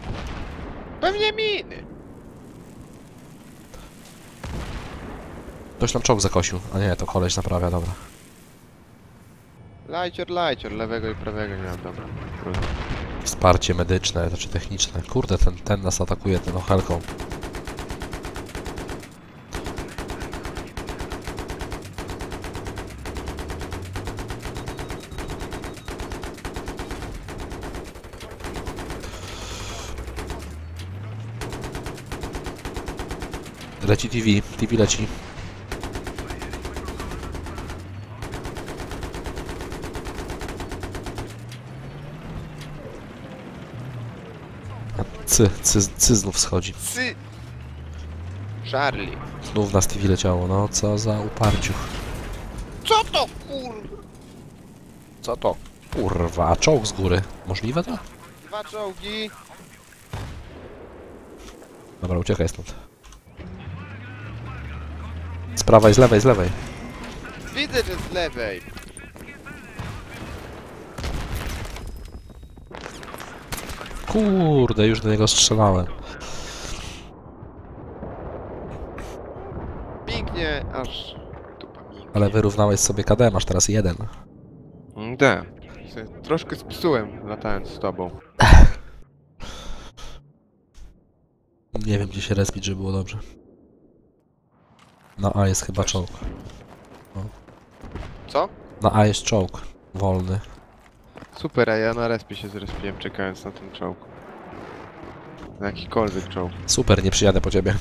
Pewnie miny. Ktoś nam czołg zakosił. A nie, to koleś naprawia, dobra. Lajcior, lajcior, lewego i prawego nie mam, dobra. Wsparcie medyczne, znaczy techniczne. Kurde, ten, ten nas atakuje, ten ochelką. Leci TV, TV leci. Cy, cy, cy znów schodzi. Sy! Charlie. Znów nas TV leciało, no co za uparciu. Co to kur... Co to? Kurwa, a czołg z góry. Możliwe to? Dwa czołgi. Dobra, uciekaj stąd prawej, z lewej, z lewej. Widzę, że z lewej. Kurde, już do niego strzelałem. Pięknie, aż... Ale wyrównałeś sobie KD, masz teraz jeden. Mm, da. Troszkę spsułem latając z tobą. Nie wiem, gdzie się respić, żeby było dobrze. Na A jest chyba czołg. Co? Na A jest czołg. Wolny. Super, a ja na respie się zrespiłem czekając na ten czołg. Na jakikolwiek czołg. Super, nie przyjadę po ciebie.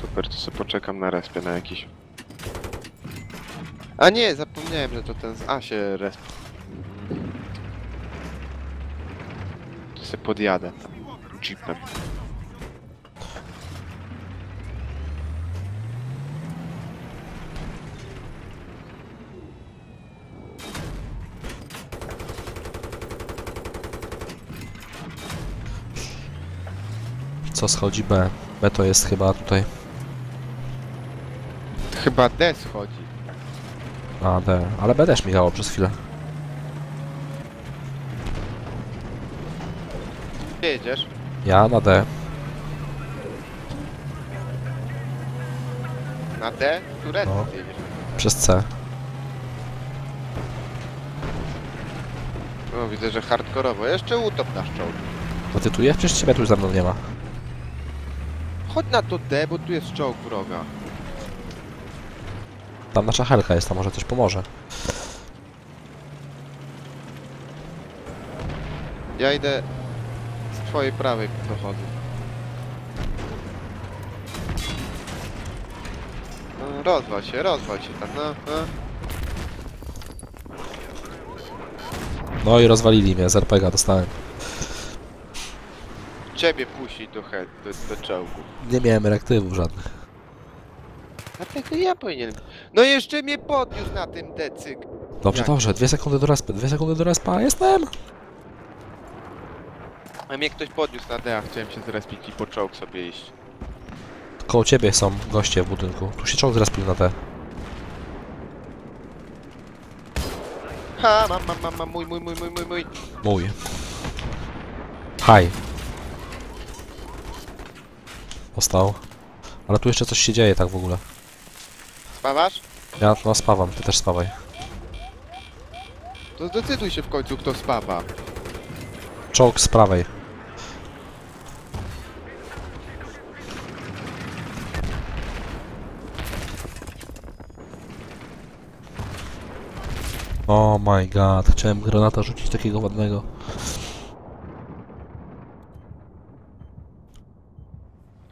Super, to sobie poczekam na respie na jakiś. A nie, zapomniałem, że to ten z A się resp. To sobie podjadę tam. Jeepem. Co schodzi B? B to jest chyba tutaj. Chyba D schodzi. A, D. Ale B też migało przez chwilę. Gdzie jedziesz? Ja na D. Na D? Które No. ty jedziesz? Przez C. No widzę, że hardkorowo. Jeszcze utop nasz czołg. To ty tu jest? Przecież ciebie tu już za mną nie ma. Chodź na to D, bo tu jest czołg wroga. Tam nasza helka jest, tam może coś pomoże. Ja idę z twojej prawej dochodzę. No, rozwal się, rozwal się tam, no, no. No i rozwalili mnie, z RPG dostałem. Ciebie puści do, do, do czołgu. Nie miałem reaktywów żadnych. Dlatego ja powinienem. No jeszcze mnie podniósł na tym decyk. Dobrze, Jak? dobrze, dwie sekundy do respa, dwie sekundy do respa, jestem! A mnie ktoś podniósł na D, a chciałem się zrespić i po czołg sobie iść. Koło ciebie są goście w budynku. Tu się czołg zrespił na T. Ha, mam, mam, mam, mam, mój, mój, mój, mój, mój, mój. Mój. Haj. Dostał. Ale tu jeszcze coś się dzieje tak w ogóle. Spawasz? Ja no spawam, ty też spawaj. To zdecyduj się w końcu, kto spawa. Czołg z prawej. Oh my god, chciałem granata rzucić takiego ładnego.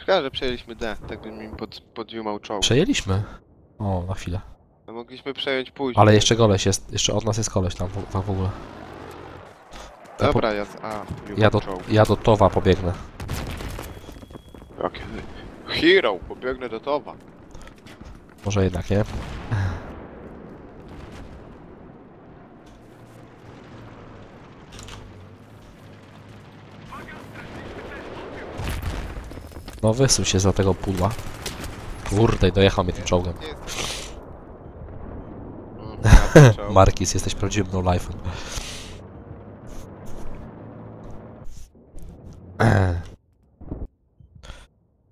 Szkoda, że przejęliśmy D, tak by mi pod, podjumał czołg. Przejęliśmy. O, na chwilę. No mogliśmy przejąć później. Ale jeszcze koleś jest, jeszcze od nas jest koleś tam w, tam w ogóle. Ja, po, Dobra, ja z A. ja, do, czołg. ja do Towa pobiegnę. Jakie... Hero, pobiegnę do Towa. Może jednak, nie? No wysuń się za tego pudła. Kurde, dojechał mnie tym czołgiem. Markis, jesteś prawdziwym no life'em.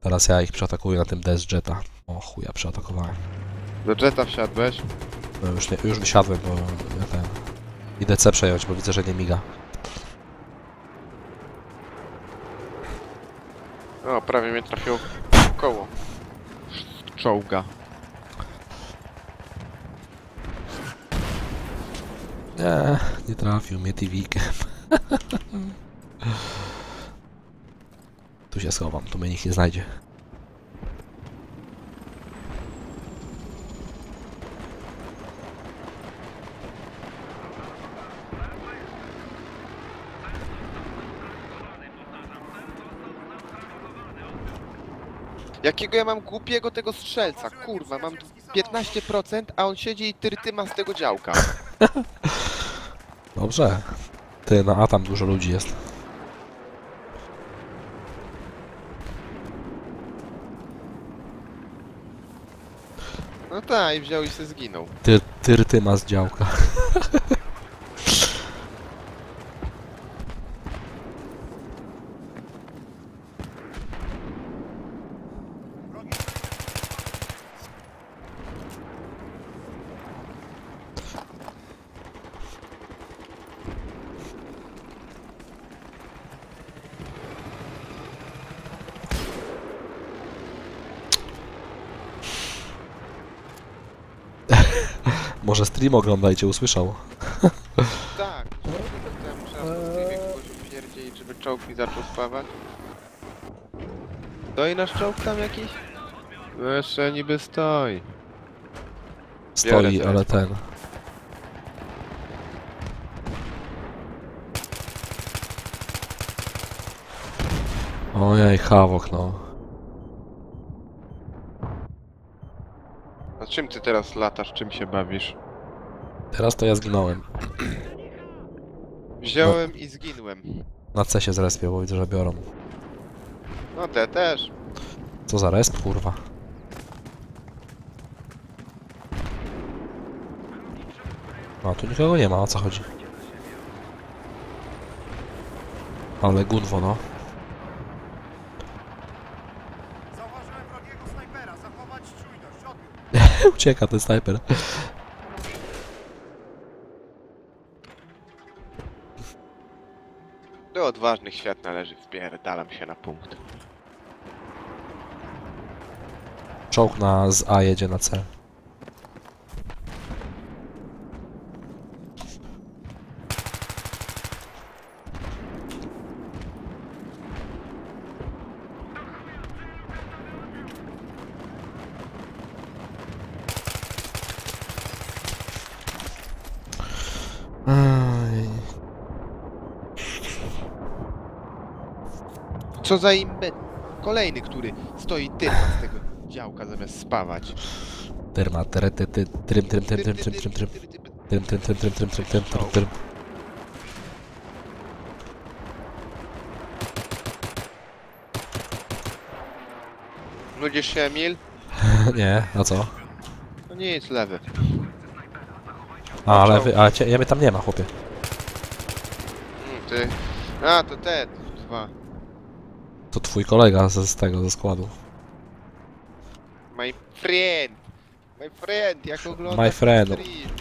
Teraz ja ich przeatakuję na tym DS Jetta. O chuja, przeatakowałem. Do Jetta wsiadłeś? No już, nie, już wysiadłem, bo ja ten... Idę C przejąć, bo widzę, że nie miga. Prawie mnie trafił w koło. Czołga. Nie, nie trafił mnie TV-kiem. tu się schowam, tu mnie nikt nie znajdzie. Jakiego ja mam głupiego tego strzelca? Kurwa, mam 15%, a on siedzi i tyrtyma z tego działka. Dobrze. Ty, na A tam dużo ludzi jest. No tak, i wziął i się zginął. Ty, tyrtyma z działka. Może stream oglądajcie, usłyszał. Tak, ja muszę na streamie kogoś upierdzielić, żeby czołg mi zaczął spawać. Stoi nasz czołg tam jakiś? No jeszcze niby stoi. Stoi, ale ten. Ojej, hawok, no. A czym ty teraz latasz, czym się bawisz? Teraz to ja zginąłem. Wziąłem i zginłem. Na C się zrespię, bo widzę, że biorą. No te też. Co za resp, kurwa. A, tu nikogo nie ma, o co chodzi? Ale gunwo, no. Zauważyłem wrogiego snajpera. Zachować czujność. Odbiór. Ucieka ten snajper. Odważnych świat należy, wpierdalam się na punkt. Czołg na z A jedzie na C. Co za imbet? Kolejny, który stoi tyłem z tego działka zamiast spawać. Tyrma, tyry, ty, ty, trym, trym, trym, trym, trym, trym, trym. Trym, trym, trym, trym, trym, trym, trym, trym, trym. Nudzisz się, Emil? Nie, a co? No nic, lewy. A, ale wy, ale cię, ja mnie tam nie ma, chłopie. Mm, ty... A, to te dwa. To twój kolega ze, z tego, ze składu. My friend! My friend, jak oglądasz My friend.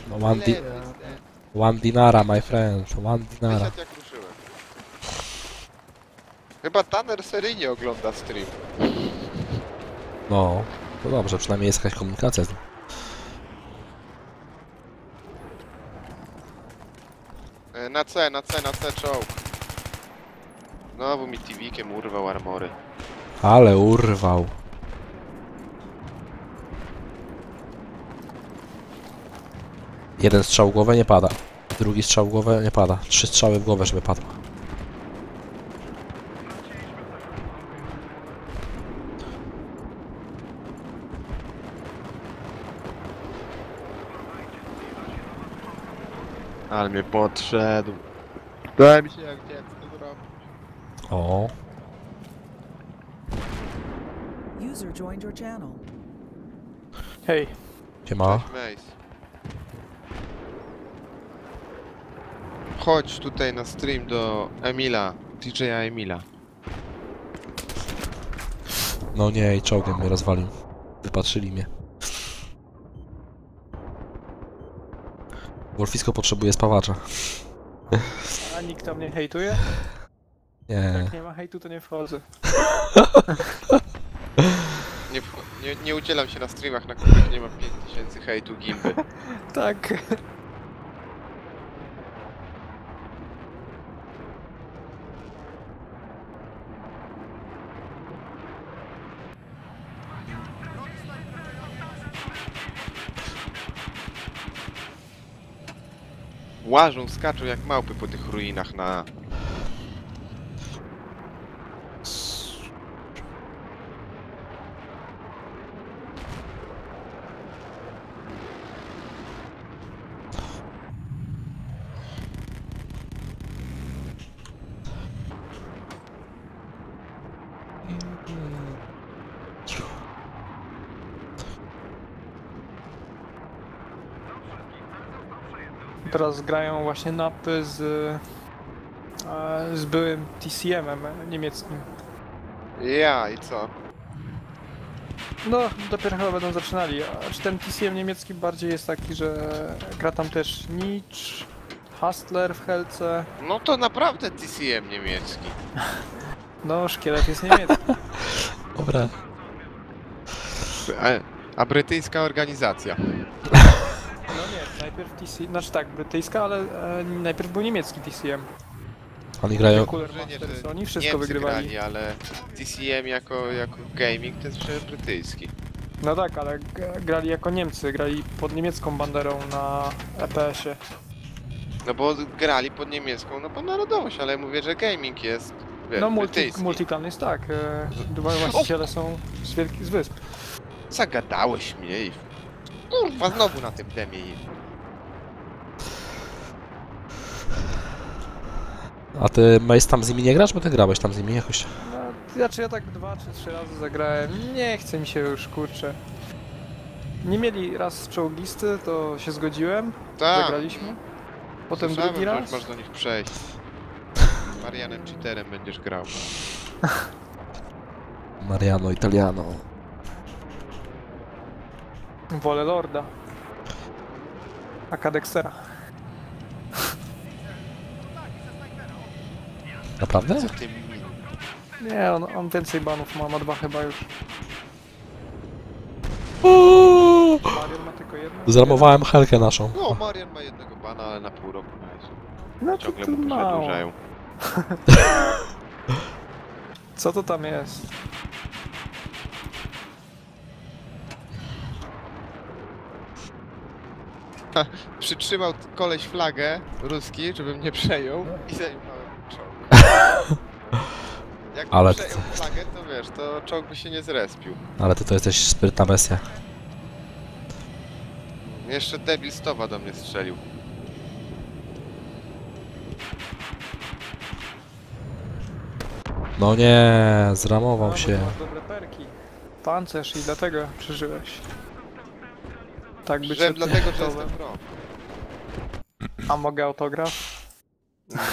No, one, di one dinara, my friend. One dinara. Wysiadł jak ruszyłem. Chyba Tanner seryjnie ogląda stream. No, to dobrze, przynajmniej jest jakaś komunikacja z nim. E, Na C, na C, na C czołg. Znowu mi TV-kiem urwał armory. Ale urwał. Jeden strzał w głowę nie pada. Drugi strzał w głowę nie pada. Trzy strzały w głowę, żeby padło. Ale mnie podszedł. Dałem się jak. O, User joined your channel. Hej, siema. Cześć, Mace. Chodź tutaj na stream do Emila, DJ-a Emila. No nie, i czołgiem mnie rozwalił. Wypatrzyli mnie. Wolfisko potrzebuje spawacza. a nikt tam nie hejtuje? Nie. Jak nie ma hejtu, to nie wchodzę. Nie, nie, nie udzielam się na streamach, na których nie ma 5000 hejtu gimby. Tak. Łażą, skaczą jak małpy po tych ruinach na... Teraz grają właśnie napy z, e, z byłym TCM-em niemieckim. Ja, i co? No, dopiero chyba będą zaczynali. Czy ten TCM niemiecki bardziej jest taki, że gra tam też Nicz, Hustler w Helce. No to naprawdę TCM niemiecki. No, szkielet jest niemiecki. Dobra. A, a brytyjska organizacja. Najpierw TC, znaczy tak, brytyjska, ale e, najpierw był niemiecki TCM. Oni grają... Nie, że oni wszystko Niemcy wygrywali. grali, ale TCM jako, jako gaming to jest przecież brytyjski. No tak, ale grali jako Niemcy, grali pod niemiecką banderą na EPS-ie. No bo grali pod niemiecką, no bo narodowość, ale mówię, że gaming jest wiesz, No multi, brytyjski. multiklan jest tak, e, dwaj właściciele są z, wielki, z wysp. Zagadałeś mnie i... Kurwa, znowu na tym demie A ty, Mace, tam z nimi nie grasz? Bo ty grałeś tam z nimi jakoś. No, znaczy ja tak dwa czy trzy razy zagrałem, nie chce mi się już, kurczę. Nie mieli raz czołgisty, to się zgodziłem, Tak, zagraliśmy. Potem słyszałem, drugi raz. Masz do nich przejść. Marianem Cheaterem będziesz grał. Mariano Italiano. Wolę Lorda. Aka Dextera. Naprawdę? Co ty mi... Nie, on, on więcej banów ma, ma dwa chyba już. Marion ma tylko jedno. Zramowałem Helkę naszą. No, Marian ma jednego bana, ale na pół roku na razie. No to, Ciągle to mu mało. przedłużają. Co to tam jest? Przytrzymał koleś flagę ruski, żeby mnie przejął i zajmowałem czołg. Jak Ale ty- flagę, to wiesz, to czołg by się nie zrespił. Ale ty to jesteś sprytna bestia. Jeszcze debil Stowa do mnie strzelił. No nie, zramował się. ty masz dobre perki. Pancerz i dlatego przeżyłeś. Tak by Że cię dlatego, że jestem pro. A mogę autograf?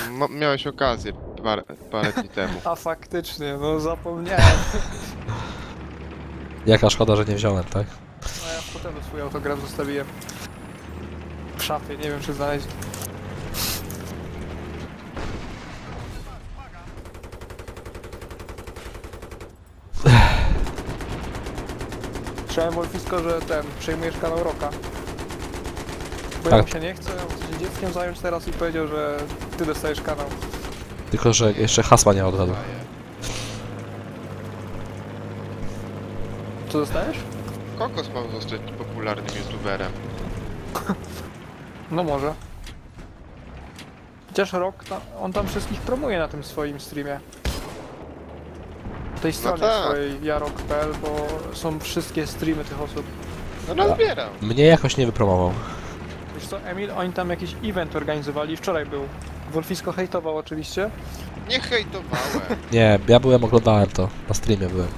M- miałeś okazję parę, parę dni temu. A faktycznie, no zapomniałem. Jaka szkoda, że nie wziąłem, tak? No ja w hotelu swój autograf zostawiłem. W szafie, nie wiem czy znaleźli. Słyszałem Wolfisko, że ten, przejmujesz kanał Roka. Bo ja Tak. mu się nie chcę, ja chcę się dzieckiem zająć teraz i powiedział, że ty dostajesz kanał. Tylko, że jeszcze hasła nie oddał. Co dostajesz? Kokos ma zostać popularnym youtuberem. No może. Chociaż Rok, ta- on tam wszystkich promuje na tym swoim streamie. tej stronie tak. swojej jarok.pl, bo są wszystkie streamy tych osób. No rozbieram. Mnie jakoś nie wypromował. Wiesz co, Emil, oni tam jakiś event organizowali, wczoraj był. Wolfisko hejtował oczywiście. Nie hejtowałem. Nie, ja byłem, oglądałem to. Na streamie byłem.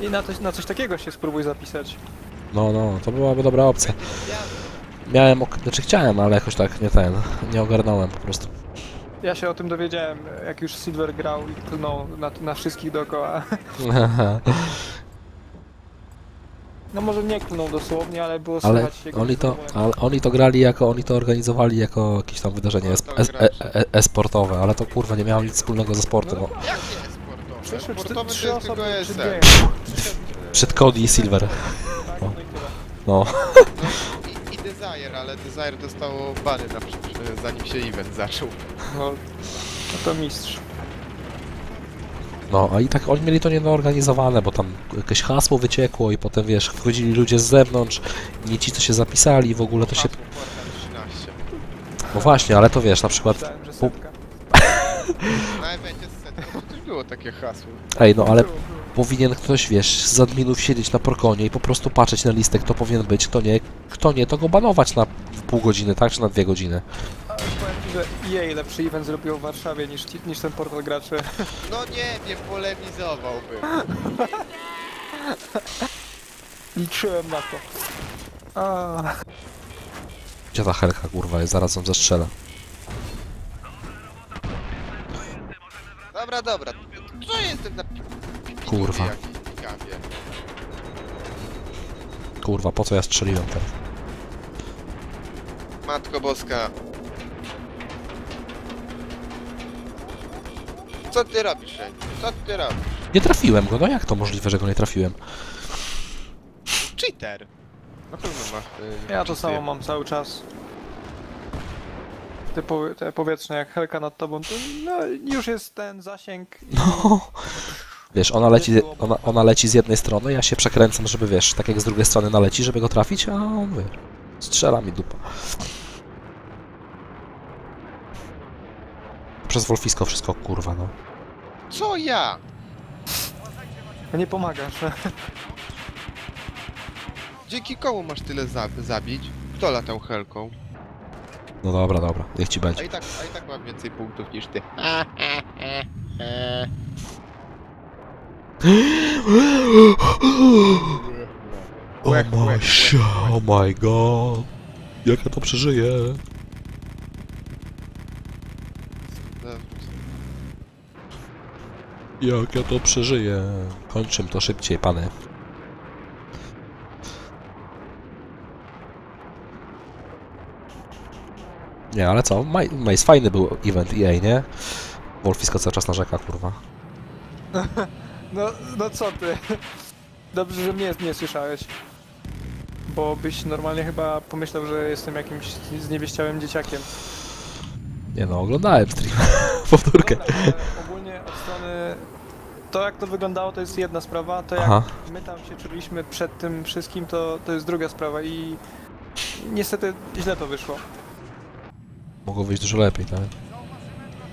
I na, coś- na coś takiego się spróbuj zapisać. No, no, to byłaby dobra opcja. Miałem, ok- znaczy chciałem, ale jakoś tak nie ten, nie ogarnąłem po prostu. Ja się o tym dowiedziałem, jak już Silver grał i klnął na, na wszystkich dookoła. No może nie klnął dosłownie, ale było ale słychać jego oni to, ale oni to grali jako, oni to organizowali jako jakieś tam wydarzenie es- es- e- e- e-sportowe, ale to kurwa nie miało nic wspólnego ze sportem. No. Jak nie sportowe? Przyszły czty- Sportowe to trzy jest osoby tylko przed Cody i Silver. Tak, no i tyle. No. I, I Desire, ale Desire dostało bany na, przy- zanim się event zaczął. No, no to mistrz. No, a i tak oni mieli to niedoorganizowane, bo tam jakieś hasło wyciekło i potem wiesz, wchodzili ludzie z zewnątrz, nie ci co się zapisali i w ogóle to się... Hasło Portal 13. No właśnie, ale to wiesz, na przykład... Setka. Na evencie z setką też było takie hasło. Ej, no ale powinien ktoś, wiesz, z adminów siedzieć na porkonie i po prostu patrzeć na listę, kto powinien być, kto nie, kto nie, to go banować na pół godziny, tak, czy na dwie godziny. Powiem ci, że EA lepszy event zrobiło w Warszawie niż, ci- niż ten portal graczy. No nie, nie polemizowałbym. Liczyłem na to. A, Gdzie ta helka, kurwa, jest, zaraz ją zestrzelę. Dobra, dobra. Co jestem na Kurwa. kawie? Kurwa, po co ja strzeliłem teraz? Matko Boska. Co ty robisz, Ren? Co ty robisz? Nie trafiłem go, no jak to możliwe, że go nie trafiłem? Cheater. Na pewno masz. y, Ja to samo mam cały czas. Te, powie- te powietrzne jak helka nad tobą, to no, już jest ten zasięg. No. Wiesz, ona leci, ona, ona leci z jednej strony, ja się przekręcam, żeby wiesz, tak jak z drugiej strony naleci, żeby go trafić, a on wiesz, strzela mi dupa. Przez Wolfisko wszystko, kurwa, no. Co ja? Nie pomagasz. Dzięki komu masz tyle za zabić? Kto latał helką? No dobra, dobra, niech ci A będzie. i tak, a i tak mam więcej punktów niż ty. Oh my, oh my god. Jak ja to przeżyję? Jak ja to przeżyję? Kończym to szybciej, pany. Nie, ale co? Maj- Maze, fajny był event EA, nie? Wolfisko cały czas narzeka, kurwa. No, no co ty? Dobrze, że mnie nie słyszałeś. Bo byś normalnie chyba pomyślał, że jestem jakimś zniewieściałym dzieciakiem. Nie no, oglądałem stream. Powtórkę. Dobra, ale ogólnie od strony... To jak to wyglądało to jest jedna sprawa, to jak Aha. my tam się czuliśmy przed tym wszystkim to, to jest druga sprawa i niestety źle to wyszło. Mogło wyjść dużo lepiej, tak?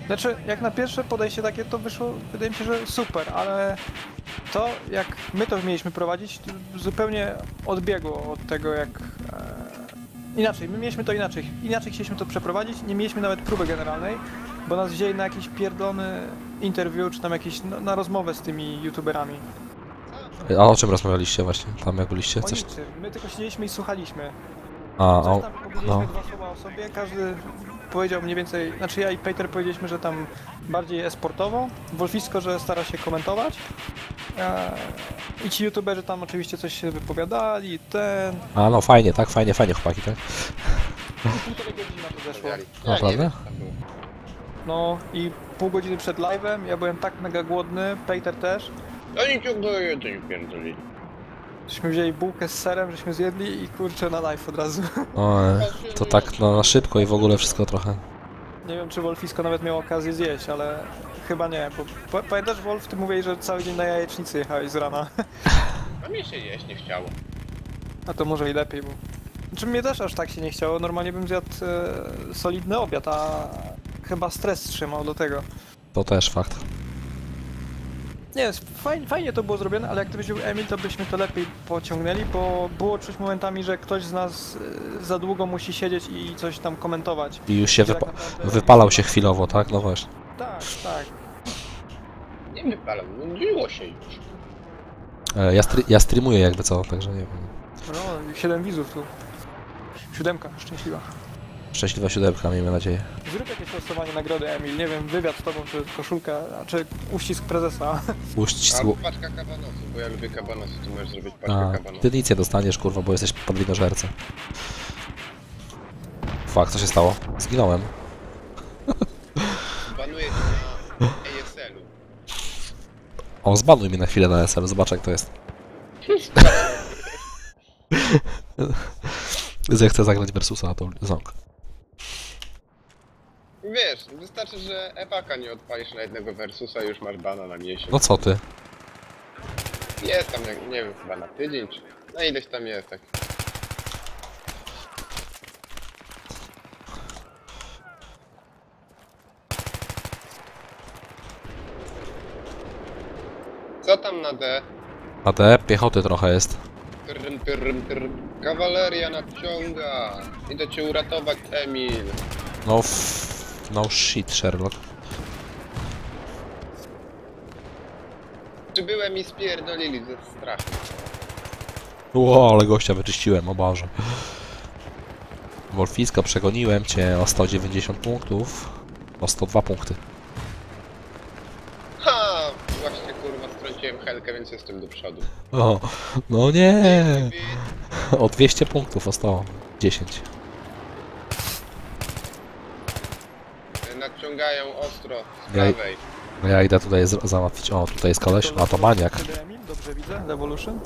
Znaczy, jak na pierwsze podejście takie to wyszło, wydaje mi się, że super, ale to jak my to mieliśmy prowadzić, to zupełnie odbiegło od tego jak... E, inaczej, my mieliśmy to inaczej. Inaczej chcieliśmy to przeprowadzić, nie mieliśmy nawet próby generalnej, bo nas wzięli na jakiś pierdolony interview, czy tam jakiś, no, na rozmowę z tymi youtuberami. A o czym rozmawialiście właśnie? Tam jak byliście? O Coś... niczym. My tylko siedzieliśmy i słuchaliśmy. A, Coś o, tam no. dwa słowa o sobie, każdy powiedział mniej więcej, znaczy ja i Peter powiedzieliśmy, że tam bardziej esportowo, Wolfisko, że stara się komentować. E, I ci youtuberzy tam oczywiście coś się wypowiadali, ten... A no fajnie, tak? Fajnie, fajnie chłopaki, tak? I półtorej godziny na to zeszło. Naprawdę? No i pół godziny przed live'em, ja byłem tak mega głodny, Peter też. Oni ciągle jedzenie pierdolili. Żeśmy wzięli bułkę z serem, żeśmy zjedli i kurczę na live od razu. O, to tak no, na szybko i w ogóle wszystko trochę. Nie wiem, czy Wolfisko nawet miał okazję zjeść, ale chyba nie, bo pa- pamiętasz Wolf, ty mówiłeś, że cały dzień na jajecznicy jechałeś z rana. A mi się jeść nie chciało. A to może i lepiej, bo... Znaczy mnie też aż tak się nie chciało, normalnie bym zjadł e, solidny obiad, a chyba stres trzymał do tego. To też fakt. Nie, fajnie, fajnie to było zrobione, ale jak to był Emil, to byśmy to lepiej pociągnęli, bo było czuć momentami, że ktoś z nas e, za długo musi siedzieć i coś tam komentować. I już się I tak wypa naprawdę- wypalał się chwilowo, tak? No właśnie. Tak, tak. Nie wypalam, nudziło się już. E, ja, ja streamuję jakby co, także nie wiem. No, 7 widzów tu. Siódemka, szczęśliwa. Szczęśliwa siódemka, miejmy nadzieję. Zrób jakieś losowanie nagrody, Emil. Nie wiem, wywiad z tobą, czy koszulka, a czy uścisk prezesa. Uścisk... Albo paczka kabanosów, bo ja lubię kabanosy, to możesz zrobić paczkę kabanosów. ty nic nie dostaniesz, kurwa, bo jesteś podwinożercą. Fuck, co się stało? Zginąłem. Banuję cię na ASL-u. O, zbanuj mnie na chwilę na SL, zobacz jak to jest. Zechcę zagrać Versusa na tą ząg. Wiesz, wystarczy, że epaka nie odpalisz na jednego versusa i już masz bana na miesiąc. No co ty? Jest tam, jak, nie wiem, chyba na tydzień, czy na ileś tam jest, tak. Co tam na D? A te piechoty trochę jest. Trrm, trrm, trrm. Kawaleria nadciąga! Idę cię uratować, Emil. No f... No shit, Sherlock. Przybyłem i spierdolili ze strachu. Ło, ale gościa wyczyściłem, o Boże. Wolfisko, przegoniłem cię o 190 punktów. O 102 punkty. Ha! Właśnie kurwa strąciłem helkę, więc jestem do przodu. O, no nie! O 200 punktów, o 110. Nadciągają ostro z Ja- prawej. No ja idę tutaj z- załatwić. O, tutaj jest koleś. A to maniak. Dobrze widzę, Revolution.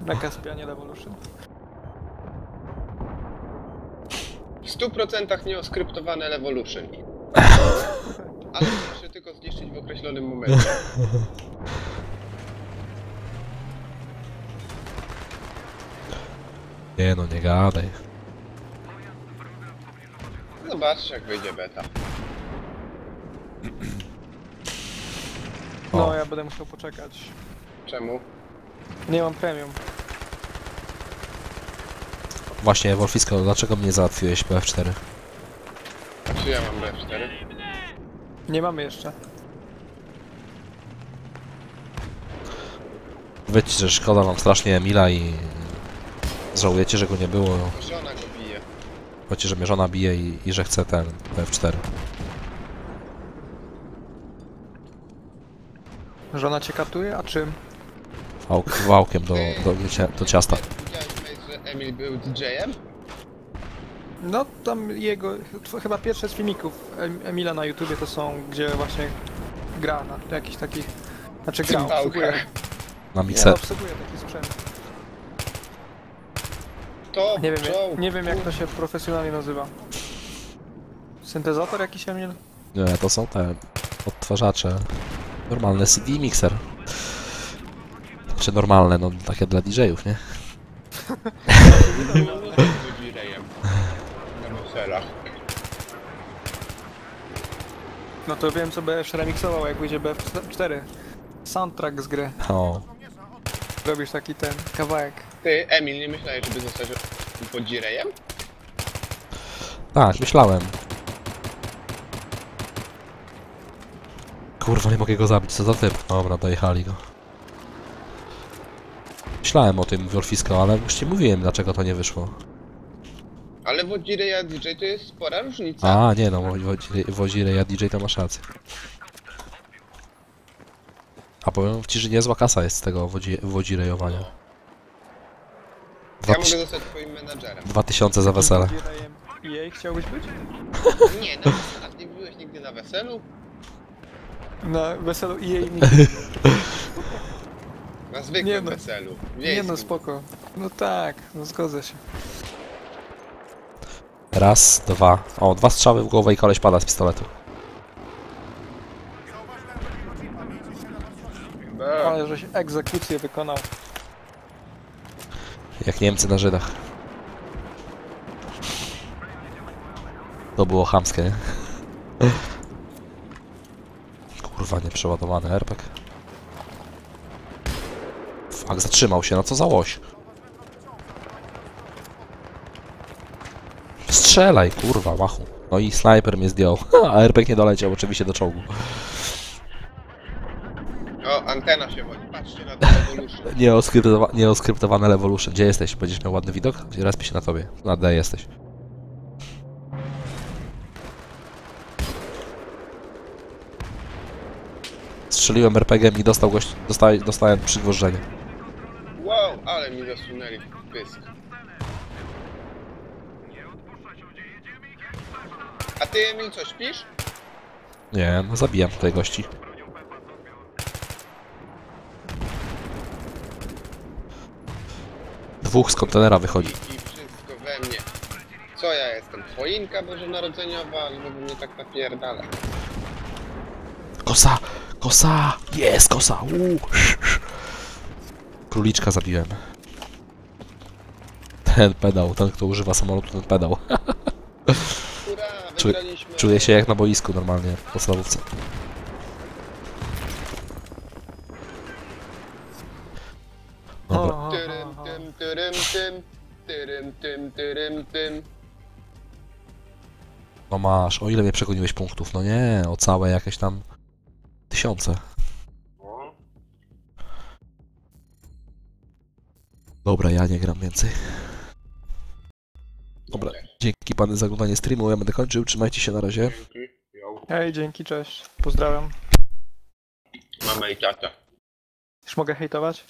Na Caspianie Revolution. W 100% nieoskryptowane Revolution. Ale muszę tylko zniszczyć w określonym momencie. Nie no, nie gadaj. Zobaczysz jak wyjdzie beta. No, O. ja będę musiał poczekać. Czemu? Nie mam premium. Właśnie, Wolfisko, dlaczego mnie załatwiłeś BF4? Czy ja mam B4? Nie mamy jeszcze. Wiecie, że szkoda wam strasznie Emila i... Żałujecie, że go nie było. Żona go Wiecie, że mnie żona bije i, i że chce ten BF4. Żona cię katuje, a czym? Wałk, wałkiem do, do, do ciasta. Widziałeś, że Emil był DJ-em? No tam jego, ch- chyba pierwsze z filmików Em- Emila na YouTubie to są, gdzie właśnie gra na jakichś takich... Znaczy gra, obsługuje, Na mikser. obsługuje taki sprzęt. To Nie wiem, czołg. jak, nie wiem jak to się profesjonalnie nazywa. Syntezator jakiś Emil? Nie, to są te odtwarzacze. Normalne CD mikser. Czy normalne, no takie dla DJ-ów, nie? No to wiem co BF remiksował jak wyjdzie BF4. Soundtrack z gry. O, Robisz taki ten kawałek. Ty, Emil, nie myślałeś, żeby zostać pod DJ-em? tak, myślałem. Kurwa, nie mogę go zabić, co za typ. Dobra, dojechali go. Myślałem o tym, Wolfisko, ale już ci mówiłem, dlaczego to nie wyszło. Ale Wodzireja DJ to jest spora różnica. A, nie no, Wodzire- Wodzire, ja DJ to masz rację. A powiem ci, że niezła kasa jest z tego wodzi- wodzirejowania. Ja Dwa mogę zostać twoim menadżerem. 2000 za wesele. Jej chciałbyś być? Nie, na weselach nie byłeś nigdy na weselu? Na weselu i jej nigdy. Na zwykłym Nie no. weselu. Nie Wiejskim. no spoko. No tak, no zgodzę się. Raz, dwa. O, dwa strzały w głowę i koleś pada z pistoletu. Ale żeś egzekucję wykonał. Jak Niemcy na Żydach. To było chamskie? Kurwa, nieprzeładowany RPG. Fuck, zatrzymał się, no co za łoś. Strzelaj, kurwa, machu. No i snajper mnie zdjął, a RPG nie doleciał oczywiście do czołgu. O, antena się wodzi. Patrzcie na to. Nieoskryptowa nieoskryptowane Revolution. Gdzie jesteś? Będziesz miał ładny widok? Respię się na tobie. Na D jesteś. Strzeliłem RPG i dostał gość, dostałem, dostałem przygwożdżenie. Wow, ale mi zasunęli pysk. A ty, Emil, co, śpisz? Nie, no zabijam tutaj gości. Dwóch z kontenera wychodzi. I wszystko we mnie. Co ja jestem? Choinka bożonarodzeniowa, albo mnie tak napierdala. Kosa! Kosa! Jest kosa! Uuu. Króliczka zabiłem. Ten pedał, ten kto używa samolotu, ten pedał. Czuję- wygraliśmy! Czuję się jak na boisku normalnie, w podstawówce. Masz, o ile mnie przegoniłeś punktów? No nie, o całe jakieś tam tysiące. Dobra, ja nie gram więcej. Dobra, dzięki pany za oglądanie streamu, ja będę kończył, trzymajcie się na razie. Hej, dzięki, cześć. Pozdrawiam. Mama i tata. Już mogę hejtować?